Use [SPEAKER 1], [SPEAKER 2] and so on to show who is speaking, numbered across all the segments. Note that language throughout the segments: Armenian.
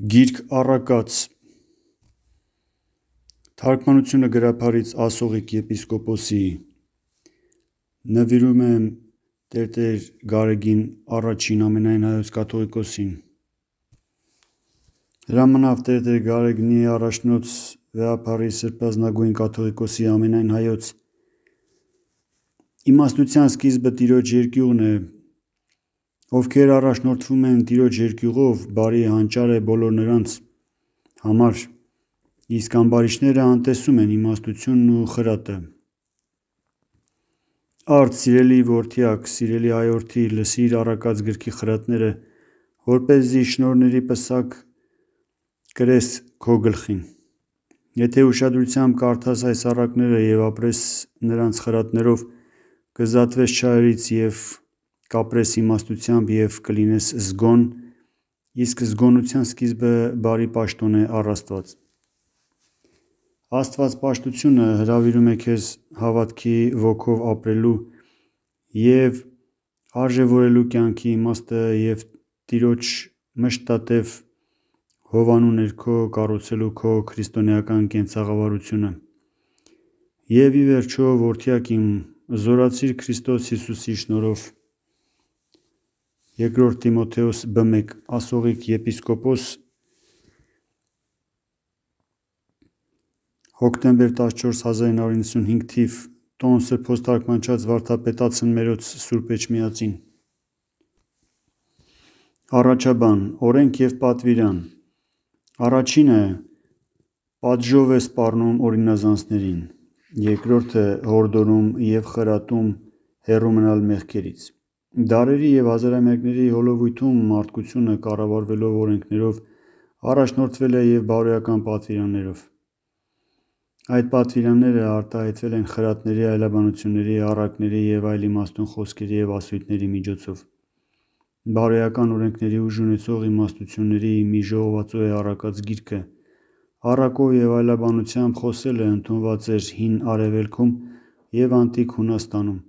[SPEAKER 1] Գիրք առակաց Թարգմանությունը գրաբարից Ասողիկ եպիսկոպոսի Նվիրում եմ տերտեր Գարեգին առաջին ամենայն հայոց կաթողիկոսին Հրամանավ տերտեր Գարեգնի առաջնոց վեհափառի սրբազնագույն կաթողիկոսի ամենայն հայոց Իմաստության սկիզբը Տիրոջ երկյուղն է Ովքեր առաջնորդվում են Տիրոջ երկյուղով, բարի հանճար է բոլոր նրանց համար, իսկ ամբարիշտները անտեսում են իմաստությունն ու խրատը: Արդ, սիրելի որդյակ, սիրելի հայրորդի, լսիր առակաց գրքի խրատները, որպեսզի շնորհների պսակ կրես քո գլխին: Եթե ուշադրությամբ կարդաս այս առակները և ապրես նրանց խրատներով, կզատվես չարերից և կապրես իմաստությամբ և կլինես զգոն, իսկ զգոնության սկիզբը բարի պաշտոն է առ Աստված: Աստվածպաշտությունը հրավիրում է քեզ հավատքի ոգով ապրելու և արժևորելու կյանքի իմաստը և Տիրոջ մշտատև հովանու ներքո կառուցելու քո քրիստոնեական կենցաղավարությունը: Եվ ի վերջո, որդյակ իմ, զորացիր Քրիստոս Հիսուսի շնորհով: Բ Տիմոթեոս B1 Ասորիկ եպիսկոպոս հոկտեմբեր 14 1995 թ. Տոն Սրբոց թարգմանչած վարդապետացն մերոց Ս. Էջմիածին Առաջաբան, օրենք և պատվիրան Առաջինը պատժով է սպառնում օրինազանցներին, երկրորդը հորդորում և խրատում հեռու մնալ մեղքերից: Դարերի և հազարամյակների հոլովույթում մարդկությունը կառավարվելով օրենքներով, առաջնորդվել է և բարոյական պատվիրաններով: Այդ պատվիրանները արտահայտվել են խրատների, այլաբանությունների, առակների և այլ իմաստուն խոսքերի և ասույթների միջոցով: Բարոյական օրենքների ուժ ունեցող իմաստությունների մի ժողովածու է առակաց գիրքը: Առակով և այլաբանությամբ խոսելը ընդունված էր Հին Արևելքում և Անտիկ Հունաստանում: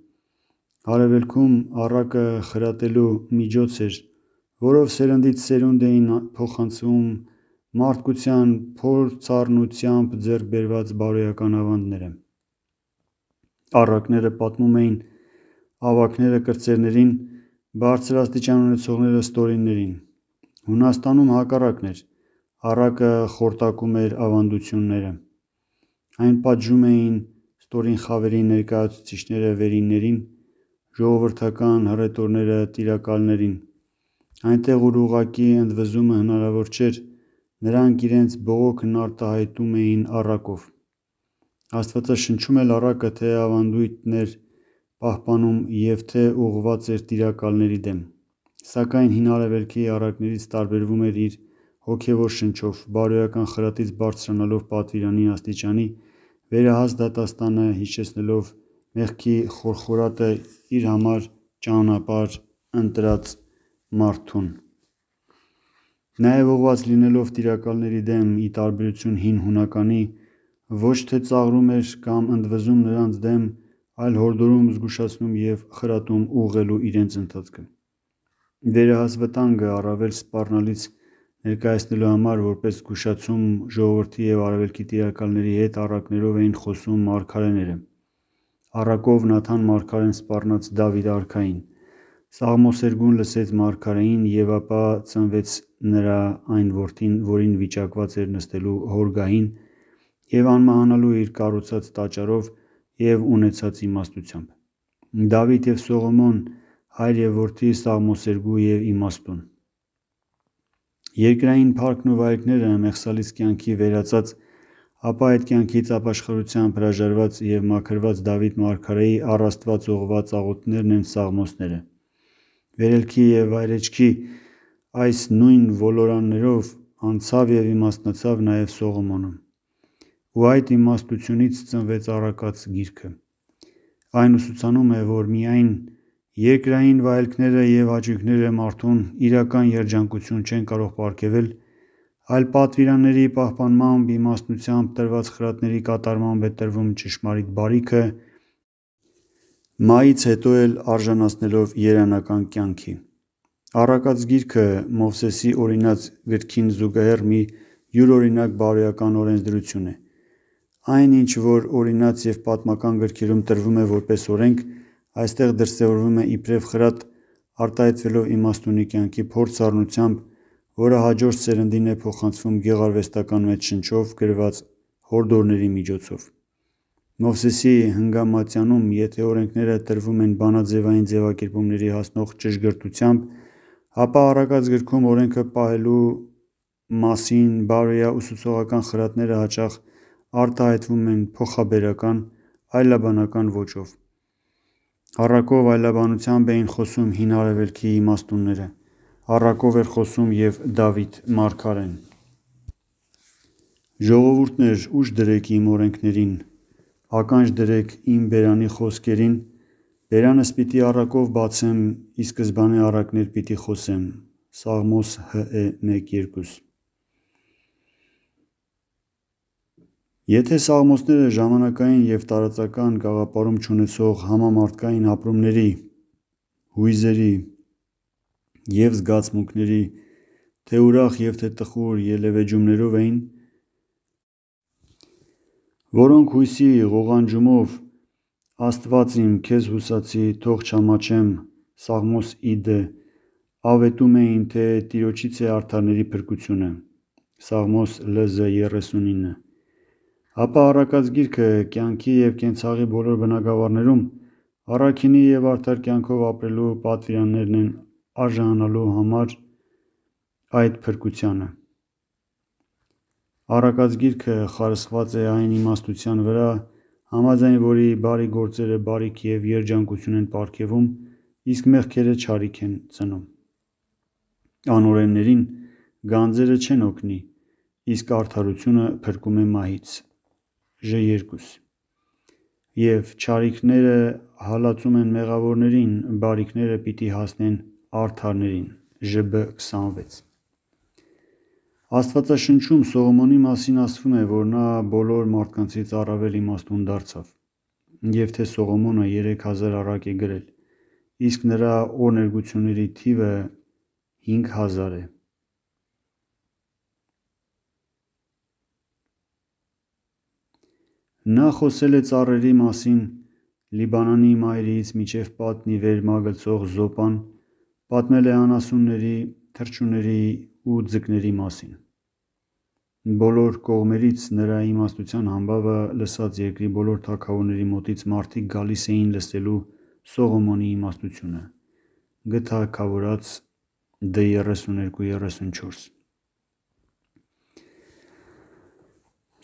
[SPEAKER 1] Արևելքում առակը խրատելու միջոց էր, որով սերնդից սերունդ էին փոխանցվում մարդկության փորձառնությամբ ձեռք բերված բարոյական ավանդները: Առակները պատմում էին ավագները կրտսերներին, բարձր աստիճան ունեցողները ստորիներին: Հունաստանում հակառակն էր, առակը խորտակում էր ավանդությունները: Այն պատժում էին ստորին խավերի ներկայացուցիչները վերիններին, ժողովրդական հռետորները տիրակալներին: Այնտեղ ուր ուղղակի ընդվզումը հնարավոր չէր, նրանք իրենց բողոքն արտահայտում էին առակով: Աստվածաշնչում էլ առակը թե ավանդույթն էր պահպանում և թե ուղղված էր տիրակալների դեմ: Սակայն Հին Արևելքի առակներից տարբերվում էր իր հոգևոր շնչով, բարոյական խրատից բարձրանալով պատվիրանի աստիճանի, վերահաս դատաստանը հիշեցնելով մեղքի խորխորատը իր համար ճանապարհ ընտրած մարդուն: Նաև ուղղված լինելով տիրակալների դեմ, ի տարբերություն Հին Հունականի, ոչ թե ծաղրում էր կամ ընդվզում նրանց դեմ, այլ հորդորում, զգուշացնում և խրատում ուղղելու իրենց ընթացքը: Վերահաս վտանգը առավել սպառնալից ներկայացնելու համար, որպես զգուշացում ժողովրդի և Արևելքի տիրակալների հետ առակներով էին խոսում մարգարեները: Առակով Նաթան մարգարեն սպառնաց Դավիթ արքային: Սաղմոսերգուն լսեց մարգարեին և ապա ծնվեց նրա այն որդին, որին վիճակված էր նստելու հորգահին և անմահանալու իր կառուցած տաճարով և ունեցած իմաստությամբ: Դավիթ և Սողոմոն հայր և որդի, սաղմոսերգու և իմաստուն: Երկրային փառքն ու վայելքները մեղսալից կյանքի վերածած, ապա այդ կյանքից ապաշխարությամբ հրաժարված և մաքրված Դավիթ մարգարեի առ Աստված ուղղված աղոթքներն են սաղմոսները: Վերելքի և վայրէջքի այս նույն ոլորաններով անցավ և իմաստնացավ նաև Սողոմոնը: Ու այդ իմաստությունից ծնվեց առակաց գիրքը: Այն ուսուցանում է, որ միայն երկրային վայելքները և հաճույքները մարդուն իրական երջանկություն չեն կարող պարգևել, այլ պատվիրանների պահպանմամբ, իմաստնությամբ տրված խրատների կատարմամբ է տրվում ճշմարիտ բարիքը, մահից հետո էլ արժանացնելով երանական կյանքի: Առակաց գիրքը Մովսեսի օրինաց գրքին զուգահեռ մի յուրօրինակ բարոյական օրենսդրություն է։ Այն ինչ որ օրինաց և պատմական գրքերում տրվում է որպես օրենք, այստեղ դրսևորվում է իբրև խրատ արտահայտվելով իմաստունի կյանքի փորձառնությամբ, որը հաջորդ սերնդին է փոխանցվում գեղարվեստական մեծ շնչով գրված հորդորների միջոցով։ Մովսեսի Հնգամատյանում եթե օրենքները տրվում են բանաձևային ձևակերպումների հասնող ճշգրտությամբ, ապա Առակաց գրքում օրենքը պահելու մասին բարոյա-ուսուցողական խրատները հաճախ արտահայտվում են փոխաբերական, այլաբանական ոճով։ Առակով այլաբանությամբ էին խոսում հին Արևելքի իմաստունները։ Առակով էր խոսում և Դավիթ մարգարեն։ «Ժողովուրդներ ուժ դրեք իմ օրենքներին, ականջ դրեք իմ բերանի խոսքերին, բերանս պիտի առակով բացեմ, ի սկզբանե առակներ պիտի խոսեմ»։ Սաղմոս հը 1-2 Եթե սաղմոսները ժամանակային և տարածական գաղափարում չունեցող համամարտկային ապրումների, հույզերի և զգացմունքների թե՛ ուրախ և թե՛ տխուր ելևէջումներով էին, որոնք հույսի ղողանջումով «Աստված իմ, քեզ հուսացի, թող չամաչեմ» (Սաղմոս ի դ) ավետում էին, թե Տիրոջից է արդարների փրկությունը (Սաղմոս լզ 39), ապա Առակաց գիրքը կյանքի և կենցաղի բոլոր բնագավառներում առաքինի և արդար կյանքով ապրելու պատվիրաններն են արժանանալու համար այդ փրկությանը։ Առակաց գիրքը խարսխված է այն իմաստության վրա, համաձայն որի բարի գործերը բարիք և երջանկություն են պարգևում, իսկ մեղքերը չարիք են ծնում։ Անօրեններին գանձերը չեն օգնի, իսկ արդարությունը փրկում է մահից (Ժ2)։ Եվ չարիքները հալածում են մեղավորներին, բարիքները պիտի հասնեն արդարներին (Ժբ26)։ Աստվածաշնչում Սողոմոնի մասին ասվում է, որ նա բոլոր մարդկանցից առավել իմաստուն դարձավ, և թե Սողոմոնը երեք հազար առակ է գրել, իսկ նրա օրհներգությունների թիվը հինգ հազար է։ Նա խոսել է ծառերի մասին Լիբանանի մայրից մինչև պատն ի վեր մագլցող Զոպան, պատմել է անասունների, թռչունների ու ձկների մասին։ Բոլոր կողմերից նրա իմաստության համբավը լսած երկրի բոլոր թագավորների մոտից մարդիկ գալիս էին լսելու Սողոմոնի իմաստությունը (Գ Թագ. դ.32-34)։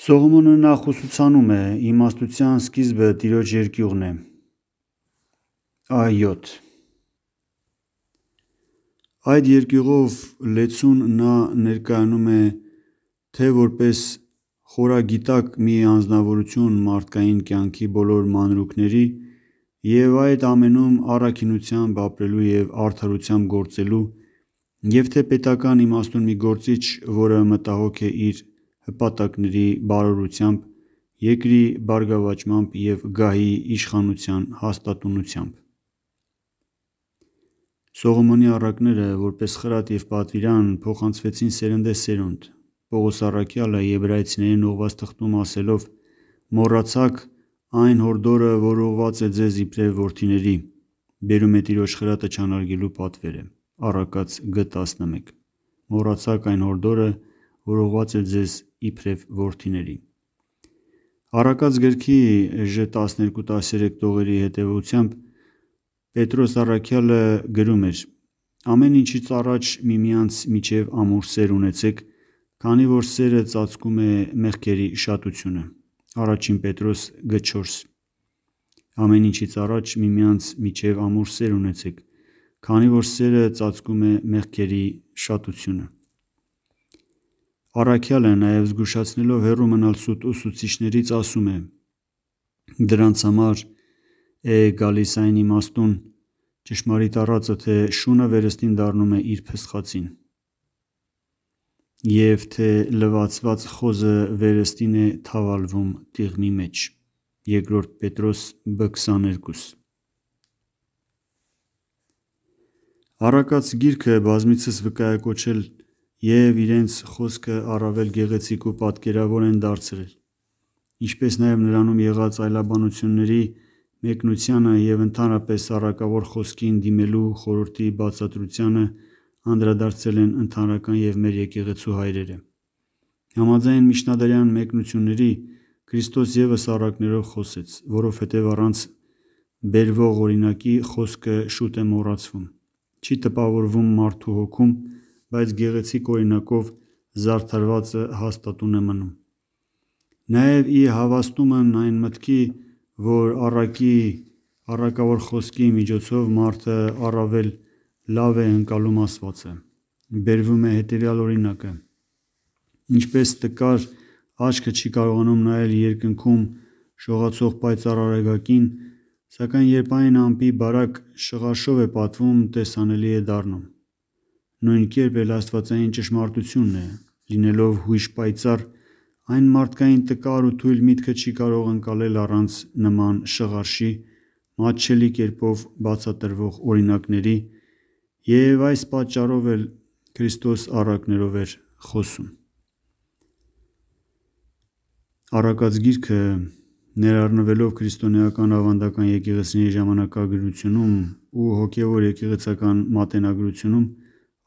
[SPEAKER 1] Սողոմոնը նախ ուսուցանում է. «Իմաստության սկիզբը Տիրոջ երկյուղն է»։ Այ 7 Այդ երկյուղով լեցուն նա ներկայանում է թե՛ որպես խորագիտակ մի անձնավորություն մարդկային կյանքի բոլոր մանրուքների և այդ ամենում առաքինությամբ ապրելու և արդարությամբ գործելու, և թե՛ պետական իմաստուն մի գործիչ, որը մտահոգ է իր հպատակների բարօրությամբ, երկրի բարգավաճմամբ և գահի իշխանության հաստատունությամբ։ Սողոմոնի առակները, որպես խրատ և պատվիրան, փոխանցվեցին սերնդեսերունդ։ Պողոս առաքյալը Եբրայեցիներին ուղղված թղթում ասելով. «Մոռացաք այն հորդորը, որ ուղղված է ձեզ իբրև որդիների», բերում է Տիրոջ խրատը չանարգելու պատվերը (Առակաց Գ 11)։ Մոռացաք այն հորդորը, որ ուղղված է ձեզ իբրև որդիների։ Առակաց գրքի Ժ 12-13 տողերի հետևությամբ Պետրոս առաքյալը գրում էր. «Ամեն ինչից առաջ միմյանց միջև ամուր սեր ունեցեք, քանի որ սերը ծածկում է մեղքերի շատությունը (Ա Պետրոս Գ 4)։ Ամեն ինչից առաջ միմյանց միջև ամուր սեր ունեցեք, քանի որ սերը ծածկում է մեղքերի շատությունը»։ Առաքյալը նաև զգուշացնելով հեռու մնալ սուտ ուսուցիչներից ասում է. «Դրանց համար է գալիս այն իմաստուն, ճշմարիտ առածը, թե շունը վերստին դառնում է իր փսխածին, և թե լվացված խոզը վերստին է թավալվում տիղմի մեջ (Բ Պետրոս B 22)։ Առակաց գիրքը բազմիցս վկայակոչել և իրենց խոսքը առավել գեղեցիկ ու պատկերավոր են դարձրել, ինչպես նաև նրանում եղած այլաբանությունների մեկնությանը և ընդհանրապես առակավոր խոսքին դիմելու խորհրդի բացատրությանը անդրադարձել են ընդհանրական և մեր եկեղեցու հայրերը: Համաձայն միջնադարյան մեկնությունների Քրիստոս ևս առակներով խոսեց, որովհետև առանց բերվող օրինակի խոսքը շուտ է մոռացվում, չի տպավորվում մարդու հոգում, բայց գեղեցիկ օրինակով զարդարվածը հաստատուն է մնում: Նաև ի հավաստումն այն մտքի, որ առակի առակավոր խոսքի միջոցով մարդը առավել լավ է ընկալում Աստվածը, բերվում է հետևյալ օրինակը. Ինչպես տկար աչքը չի կարողանում նայել երկնքում շողացող պայծառ արեգակին, սակայն երբ այն ամպի բարակ շղարշով է պատվում, տեսանելի է դառնում: Նույն կերպ էլ աստվածային ճշմարտությունն է, լինելով հույժ-պայծառ, այն մարդկային տկար ու թույլ միտքը չի կարող ընկալել առանց նման շղարշի, մատչելի կերպով բացատրվող օրինակների և այս պատճառով էլ Քրիստոս առակներով էր խոսում: Առակաց գիրքը, ներառնվելով քրիստոնեական ավանդական եկեղեցիների ժամանակագրությունում ու հոգևոր եկեղեցական մատենագրությունում,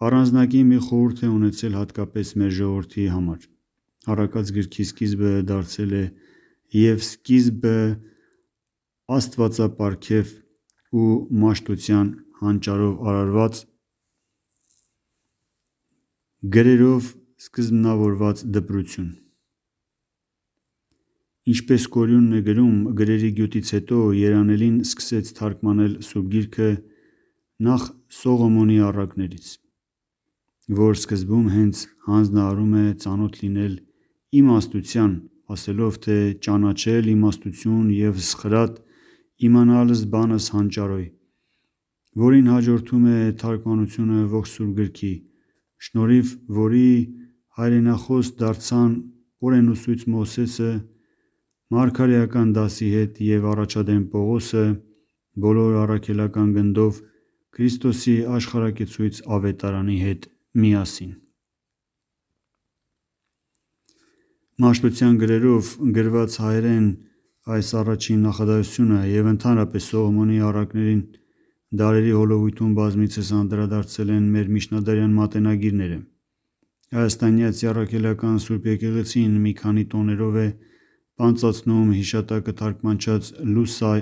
[SPEAKER 1] առանձնակի մի խորհուրդ է ունեցել հատկապես մեր ժողովրդի համար: Առակաց գրքի սկիզբը դարձել է և սկիզբը աստվածապարգև ու մաշտության հանճարով արարված գրերով սկզբնավորված դպրություն: Ինչպես Կորյունն է գրում, գրերի գյուտից հետո երանելին սկսեց թարգմանել սուրբ գիրքը նախ Սողոմոնի առակներից, որ սկզբում հենց հանձնարարում է ծանոթ լինել իմաստության, ասելով թե «ճանաչել իմաստություն և զխրատ, իմանալս բանս հանճարոյ», որին հաջորդում է թարգմանությունը ողջ սուրբ գրքի, շնորհիվ որի հայրենախոս դարձան օրենուսույց Մովսեսը մարգարեական դասի հետ և առաջադեմ Պողոսը բոլոր առաքելական գնդով Քրիստոսի աշխարհակեցույց Ավետարանի հետ միասին: Մաշտության գրերով գրված հայերեն այս առաջին նախադասությունը և ընդհանրապես Սողոմոնի առակներին դարերի հոլովույթում բազմիցս անդրադարձել են մեր միջնադարյան մատենագիրները: Հայաստանյաց առաքելական սուրբ եկեղեցին մի քանի տոներով է պանծացնում հիշատակը թարգմանչած Լուսա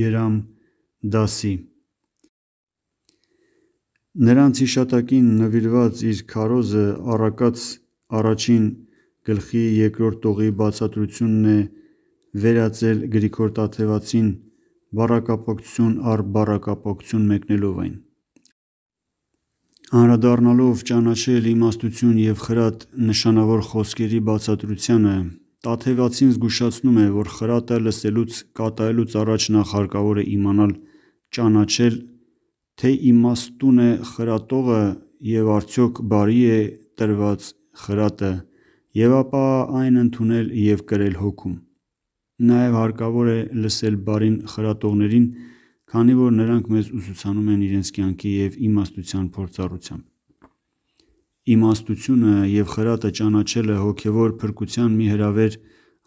[SPEAKER 1] Երամ դասի: Նրանց հիշատակին նվիրված իր քարոզը առակաց I գլխի 2-րդ տողի բացատրությունն է վերածել Գրիգոր Տաթևացին բառակապակցություն առ բառակապակցություն մեկնելով այն: Անդրադառնալով «ճանաչել իմաստություն և խրատ» նշանավոր խոսքերի բացատրությանը, Տաթևացին զգուշացնում է, որ խրատը լսելուց կատարելուց առաջ նախ հարկավոր է իմանալ ճանաչել, թե իմաստուն է խրատողը և արդյոք բարի է տրված խրատը և ապա այն ընդունել և կրել հոգում: Նաև հարկավոր է լսել բարին խրատողներին, քանի որ նրանք մեզ ուսուցանում են իրենց կյանքի և իմաստության փորձառությամբ: Իմաստությունը և խրատը ճանաչելը հոգևոր փրկության մի հրավեր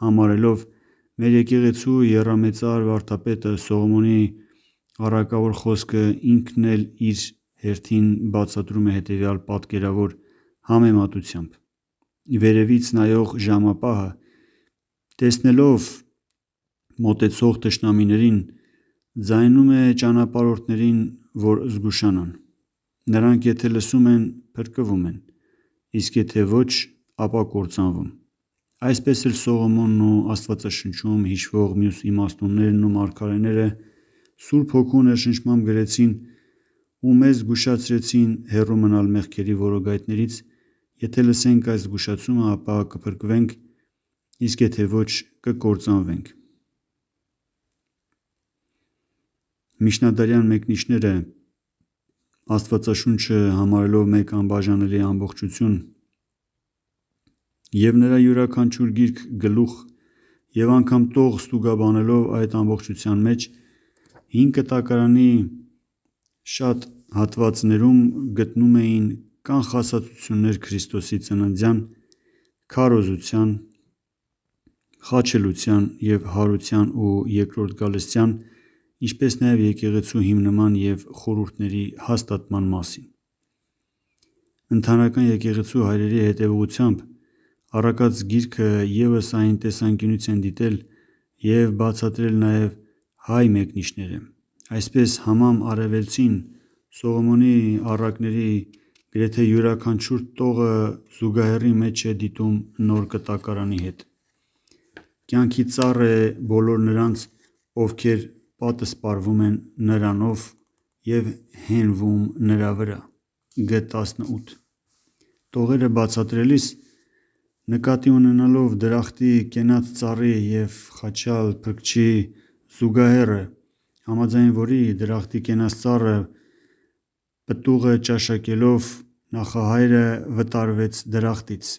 [SPEAKER 1] համարելով, մեր եկեղեցու եռամեծար վարդապետը Սողոմոնի առակավոր խոսքը ինքն էլ իր հերթին բացատրում է հետևյալ պատկերավոր համեմատությամբ. «Վերևից նայող ժամապահը, տեսնելով մոտեցող թշնամիներին, ձայնում է ճանապարհորդներին, որ զգուշանան: Նրանք եթե լսում են, փրկվում են, իսկ եթե ոչ, ապա կործանվում: Այսպես էլ Սողոմոնն ու Աստվածաշնչում հիշվող մյուս իմաստուններն ու մարգարեները Սուրբ Հոգու ներշնչմամբ գրեցին ու մեզ զգուշացրեցին հեռու մնալ մեղքերի որոգայթներից: Եթե լսենք այս զգուշացումը, ապա կփրկվենք, իսկ եթե ոչ, կկործանվենք»: Միջնադարյան մեկնիչները Աստվածաշունչը համարելով մեկ անբաժանելի ամբողջություն և նրա յուրաքանչյուր գիրք գլուխ և անգամ տող ստուգաբանելով այդ ամբողջության մեջ, հին կտակարանի շատ հատվածներում գտնում էին կանխասացություններ Քրիստոսի ծննդյան, քարոզության, խաչելության և հարության ու երկրորդ գալստյան, ինչպես նաև եկեղեցու հիմնման և խորհուրդների հաստատման մասին: Ընթանական եկեղեցու հայրերի հետևողությամբ առակած գիրքը ևս այն տեսանկյունից են դիտել և բացատրել նաև հայ մեկնիչները: Այսպես համամ արևելցին Սողոմոնի առակների գրեթե յուրաքանչյուր տողը զուգահեռի մեջ է դիտում նոր կտակարանի հետ: Կյանքի ծառ է բոլոր նրանց ովքեր պատսպարվում են նրանով և հենվում նրա վրա: Г 18 Տողերը բացատրելիս, նկատի ունենալով դրախտի կենաց ծառի և խաչյալ փրկչի զուգահեռը, համաձայն որի դրախտի կենաց ծառը պտուղը ճաշակելով նախահայրը վտարվեց դրախտից,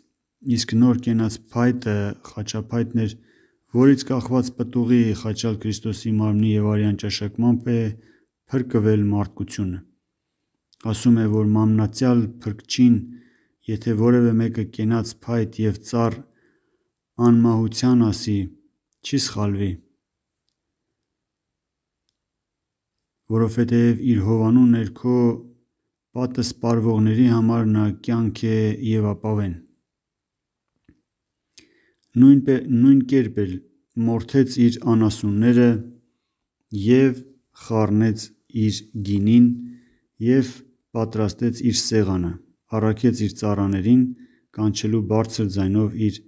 [SPEAKER 1] իսկ նոր կենաց փայտը խաչափայտն էր, որից կախված պտուղի (խաչյալ Քրիստոսի) մարմնի և արյան ճաշակմամբ է փրկվել մարդկությունը: Ասում է, որ մանմնացյալ փրկչին եթե որևէ մեկը կենաց փայտ և ծառ անմահության ասի, չի սխալվի, որովհետև իր հովանու ներքո պատսպարվողների համար նա կյանք է և ապավեն: Նույն կերպ էլ մորթեց իր անասունները և խառնեց իր գինին և պատրաստեց իր սեղանը, առաքեց իր ծառաներին, կանչելու բարձր ձայնով իր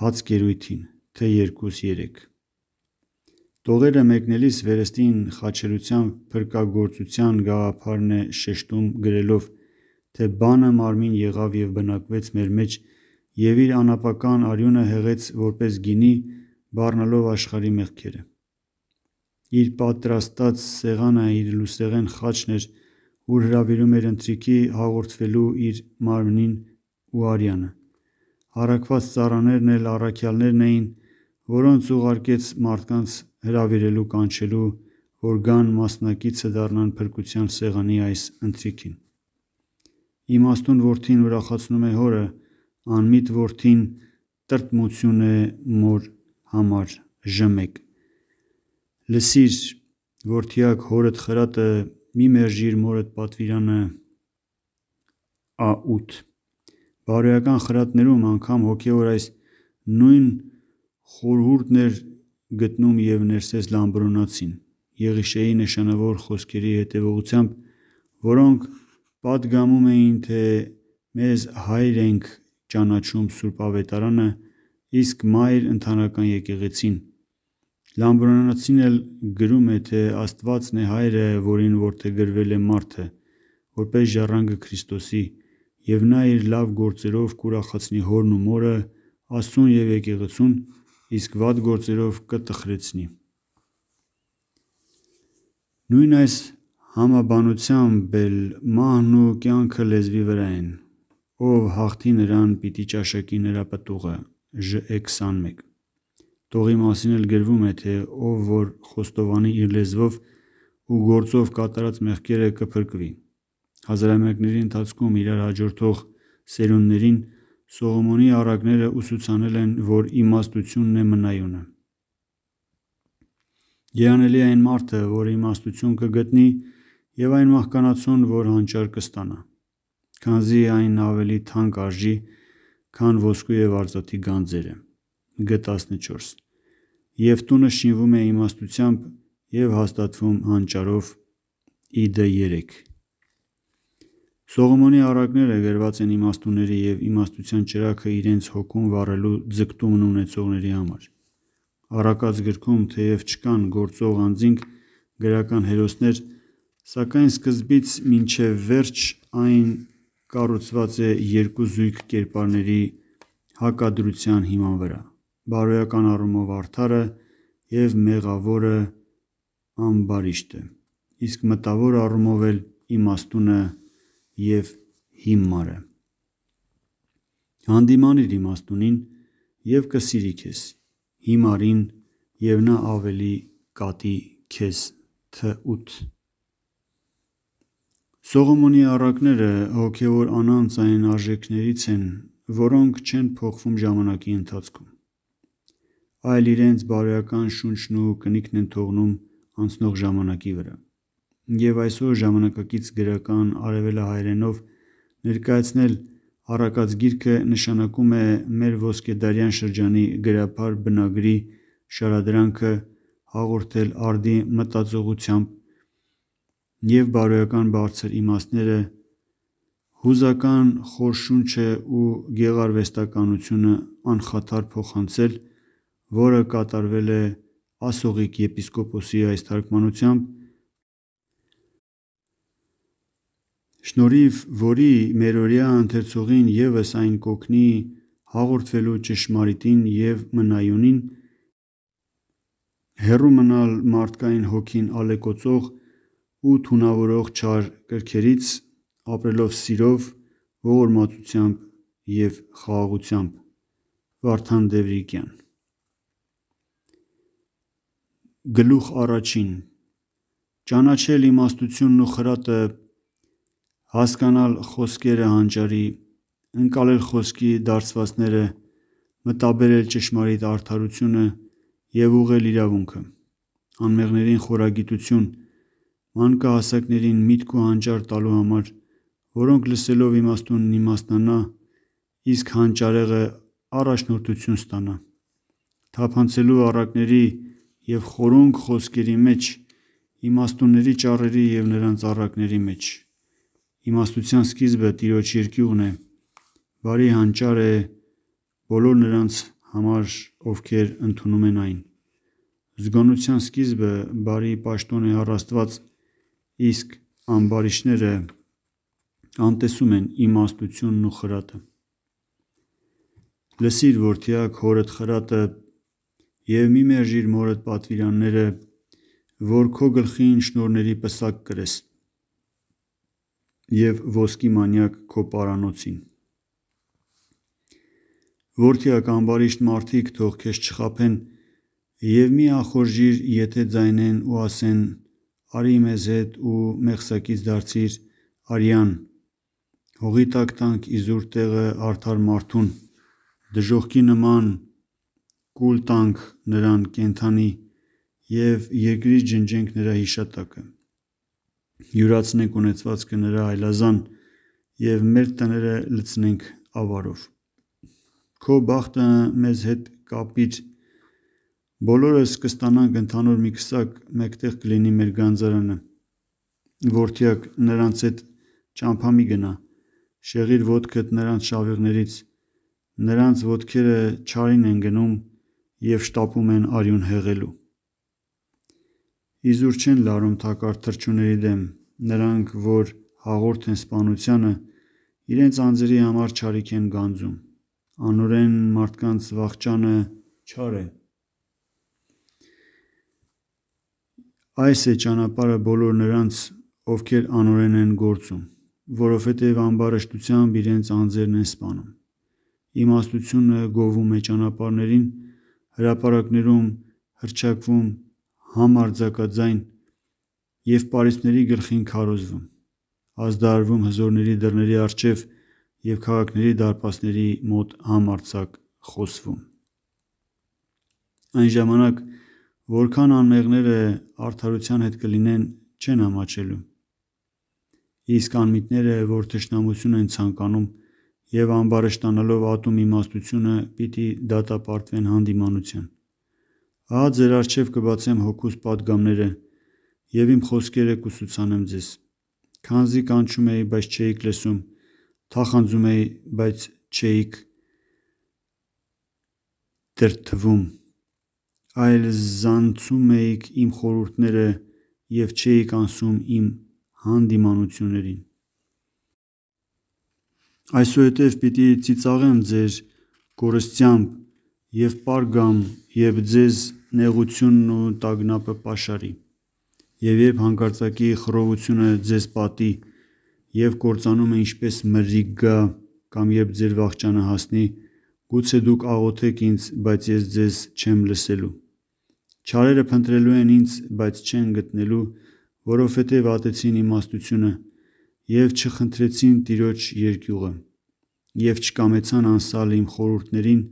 [SPEAKER 1] հացկերույթին: Თ 2-3 Տողերը մեկնելիս վերստին խաչելությամբ փրկագործության գաղափարն է շեշտում գրելով, թե բանը մարմին եղավ և բնակվեց մեր մեջ և իր անապական արյունը հեղեց որպես գինի բառնալով աշխարհի մեղքերը: Իր պատրաստած սեղանը իր լուսեղեն խաչն էր, ուր հրավիրում էր ընթրիքի հաղորդվելու իր մարմնին ու արյանը: Առաքված ծառաներն էլ առաքյալներն էին, որոնց ուղարկեց մարդկանց հրավիրելու կանչելու, որ գան մասնակիցը դառնան փրկության սեղանի այս ընթրիքին: Իմաստուն որդին ուրախացնում է հորը, անմիտ որդին տրտմություն է մոր համար: Ժ 1 Լսիր որդյակ հորդ խրատը, մի մերժիր մորդ պատվիրանը: Ա 8 Բարոյական խրատներում անգամ հոգևոր այս նույն խորհուրդն էր գտնում և Ներսես Լամբրոնացին: Եղիշեի նշանավոր խոսքերի հետևողությամբ, որոնք պատգամում էին, թե մեզ հայր ենք ճանաչում սուրբ ավետարանը, իսկ մայր ընդանական եկեղեցին: Լամբրոնացին էլ գրում է, թե Աստվածն է հայրը, որին որդեգրվել է մարդը, որպես ժառանգը Քրիստոսի, և նա իր լավ գործերով կուրախացնի հորն ու մորը, Աստծուն և եկեղեցուն, իսկ վատ գործերով կտխրեցնի: Նույն այս համաբանությամբ էլ մահն ու կյանքը լեզվի վրա են: Ով հաղթի նրան, պիտի ճաշակի նրա պտուղը: Ժ 21 Տողի մասին էլ գրվում է, թե ով որ խոստովանի իր լեզվով ու գործով կատարած մեղքերը կփրկվի: Հազարամյակների ընթացքում իրար հաջորդող սերունդներին Սողոմոնի առակները ուսուցանել են, որ իմաստությունն է մնայունը: Երանելի այն մարդը, որ իմաստություն կգտնի և այն մահկանացուն, որ հանճար կստանա: Քանզի այն ավելի թանկ արժի, քան ոսկու և արծաթի գանձերը: Г 14 Եվ տունը շինվում է իմաստությամբ և հաստատվում հանճարով: Իդ 3 Սողոմոնի առակները գրված են իմաստունների և իմաստության ճրագը իրենց հոգում վառելու ձգտումն ունեցողների համար: Առակած գրքում թեև չկան գործող անձինք գրական հերոսներ, սակայն սկզբից մինչև վերջ այն կառուցված է երկու զույգ կերպարների հակադրության հիման վրա: Բարոյական առումով արդարը և մեղավորը ամբարիշտը, իսկ մտավոր առումով էլ իմաստունը և հիմարը: Հանդիմանիր իմաստունին և կսիրի քեզ, հիմարին և նա ավելի կատի քեզ: Թ 8 Սողոմոնի առակները հոգևոր անանց այն արժեքներից են, որոնք չեն փոխվում ժամանակի ընթացքում, այլ իրենց բարոյական շունչն ու կնիքն են թողնում անցնող ժամանակի վրա: Եվ այսօր ժամանակակից գրական արևելահայերենով ներկայացնել առակած գիրքը նշանակում է մեր ոսկեդարյան շրջանի գրաբար բնագրի շարադրանքը հաղորդել արդի մտածողությամբ և բարոյական բարձր իմաստները, հուզական խոր շունչը ու գեղարվեստականությունը անխաթար փոխանցել, որը կատարվել է ասողիկ եպիսկոպոսի այս թարգմանությամբ, շնորհիվ որի մերօրյա ընթերցողին ևս այն կօգնի հաղորդվելու ճշմարիտին և մնայունին, հեռու մնալ մարդկային հոգին ալեկոծող ու թունավորող չար կրքերից, ապրելով սիրով, ողորմածությամբ և խաղաղությամբ: Վարդան Դևրիկյան Գլուխ առաջին Ճանաչել իմաստությունն ու խրատը, հասկանալ խոսքերը հանճարի, ընկալել խոսքի դարձվածները, մտաբերել ճշմարիտ արդարությունը և ուղղել իրավունքը, անմեղներին խորագիտություն, մանկահասակներին միտք ու հանճար տալու համար, որոնք լսելով իմաստունն իմաստնանա, իսկ հանճարեղը առաջնորդություն ստանա, թափանցելու առակների և խորունգ խոսքերի մեջ, իմաստունների ճառերի և նրանց առակների մեջ: Իմաստության սկիզբը Տիրոջ երկյուղն է, բարի հանճար է բոլոր նրանց համար ովքեր ընդունում են այն: Զգոնության սկիզբը բարի պաշտոն է առ Աստված, իսկ ամբարիշտները անտեսում են իմաստությունն ու խրատը: Լսիր որդյակ հորդ խրատը և մի մերժիր մորդ պատվիրանները, որ քո գլխին շնորհների պսակ կրես և ոսկի մանյակ քո պարանոցին: Որդյակ ամբարիշտ մարդիկ թող քեզ չխաբեն և մի ախորժիր եթե ձայնեն ու ասեն արի մեզ հետ ու մեղսակից դարձիր արյան, հողի տակ տանք իզուր տեղը արդար մարդուն, դժոխքի նման կուլ տանք նրան կենդանի և երկրից ջնջենք նրա հիշատակը: Յուրացնենք ունեցվածքը նրա այլազան և մեր տները լցնենք ավարով: Քո բախտը մեզ հետ կապիր բոլորս կստանանք ընդհանուր մի քսակ, մեկտեղ կլինի մեր գանձարանը: Որդյակ նրանց հետ ճամփա մի գնա, շեղիր ոտքդ նրանց շավիղներից, նրանց ոտքերը չարին են գնում և շտապում են արյուն հեղելու: Իզուր չեն լարում թակարդ թռչունների դեմ, նրանք որ հաղորդ են սպանությանը, իրենց անձրի համար չարիք են գանձում: Անօրեն մարդկանց վախճանը չար է: Այս է ճանապարհը բոլոր նրանց, ովքեր անօրեն են գործում, որովհետև ամբարշտությամբ իրենց անձերն են սպանում: Իմաստությունը գովում է ճանապարհներին, հրապարակներում հռչակվում համարձակաձայն և պարիսպների գլխին քարոզվում, ազդարարվում հզորների դռների առջև և քաղաքների դարպասների մոտ համարձակ խոսվում: Այն ժամանակ, որքան անմեղները արդարության հետ կլինեն չեն ամաչելու: Իսկ անմիտները որ թշնամություն են ցանկանում և ամբարշտանալով ատում իմաստությունը պիտի դատապարտվեն հանդիմանության: Ահա ձեր առջև կբացեմ հոգուս պատգամները և իմ խոսքերը կուսուցանեմ ձեզ: Քանզի կանչում էի բայց չէիք լսում, թախանձում էի բայց չէիք դրդվում, այլ զանցում էիք իմ խորհուրդները և չէիք անսում իմ հանդիմանություններին: Այսուհետև պիտի ծիծաղեմ ձեր կորստությամբ և պար գամ և ձեզ նեղությունն ու տագնապը պաշարի: Եվ երբ հանկարծակի խռովությունը ձեզ պատի և կործանումը ինչպես մրրիկ գա կամ երբ ձեր վախճանը հասնի, գուցե դուք աղոթեք ինձ, բայց ես ձեզ չեմ լսելու: Չարերը փնտրելու են ինձ, բայց չեն գտնելու, որովհետև ատեցին իմաստությունը, և չխնդրեցին Տիրոջ երկյուղը և չկամեցան անսալ իմ խորհուրդներին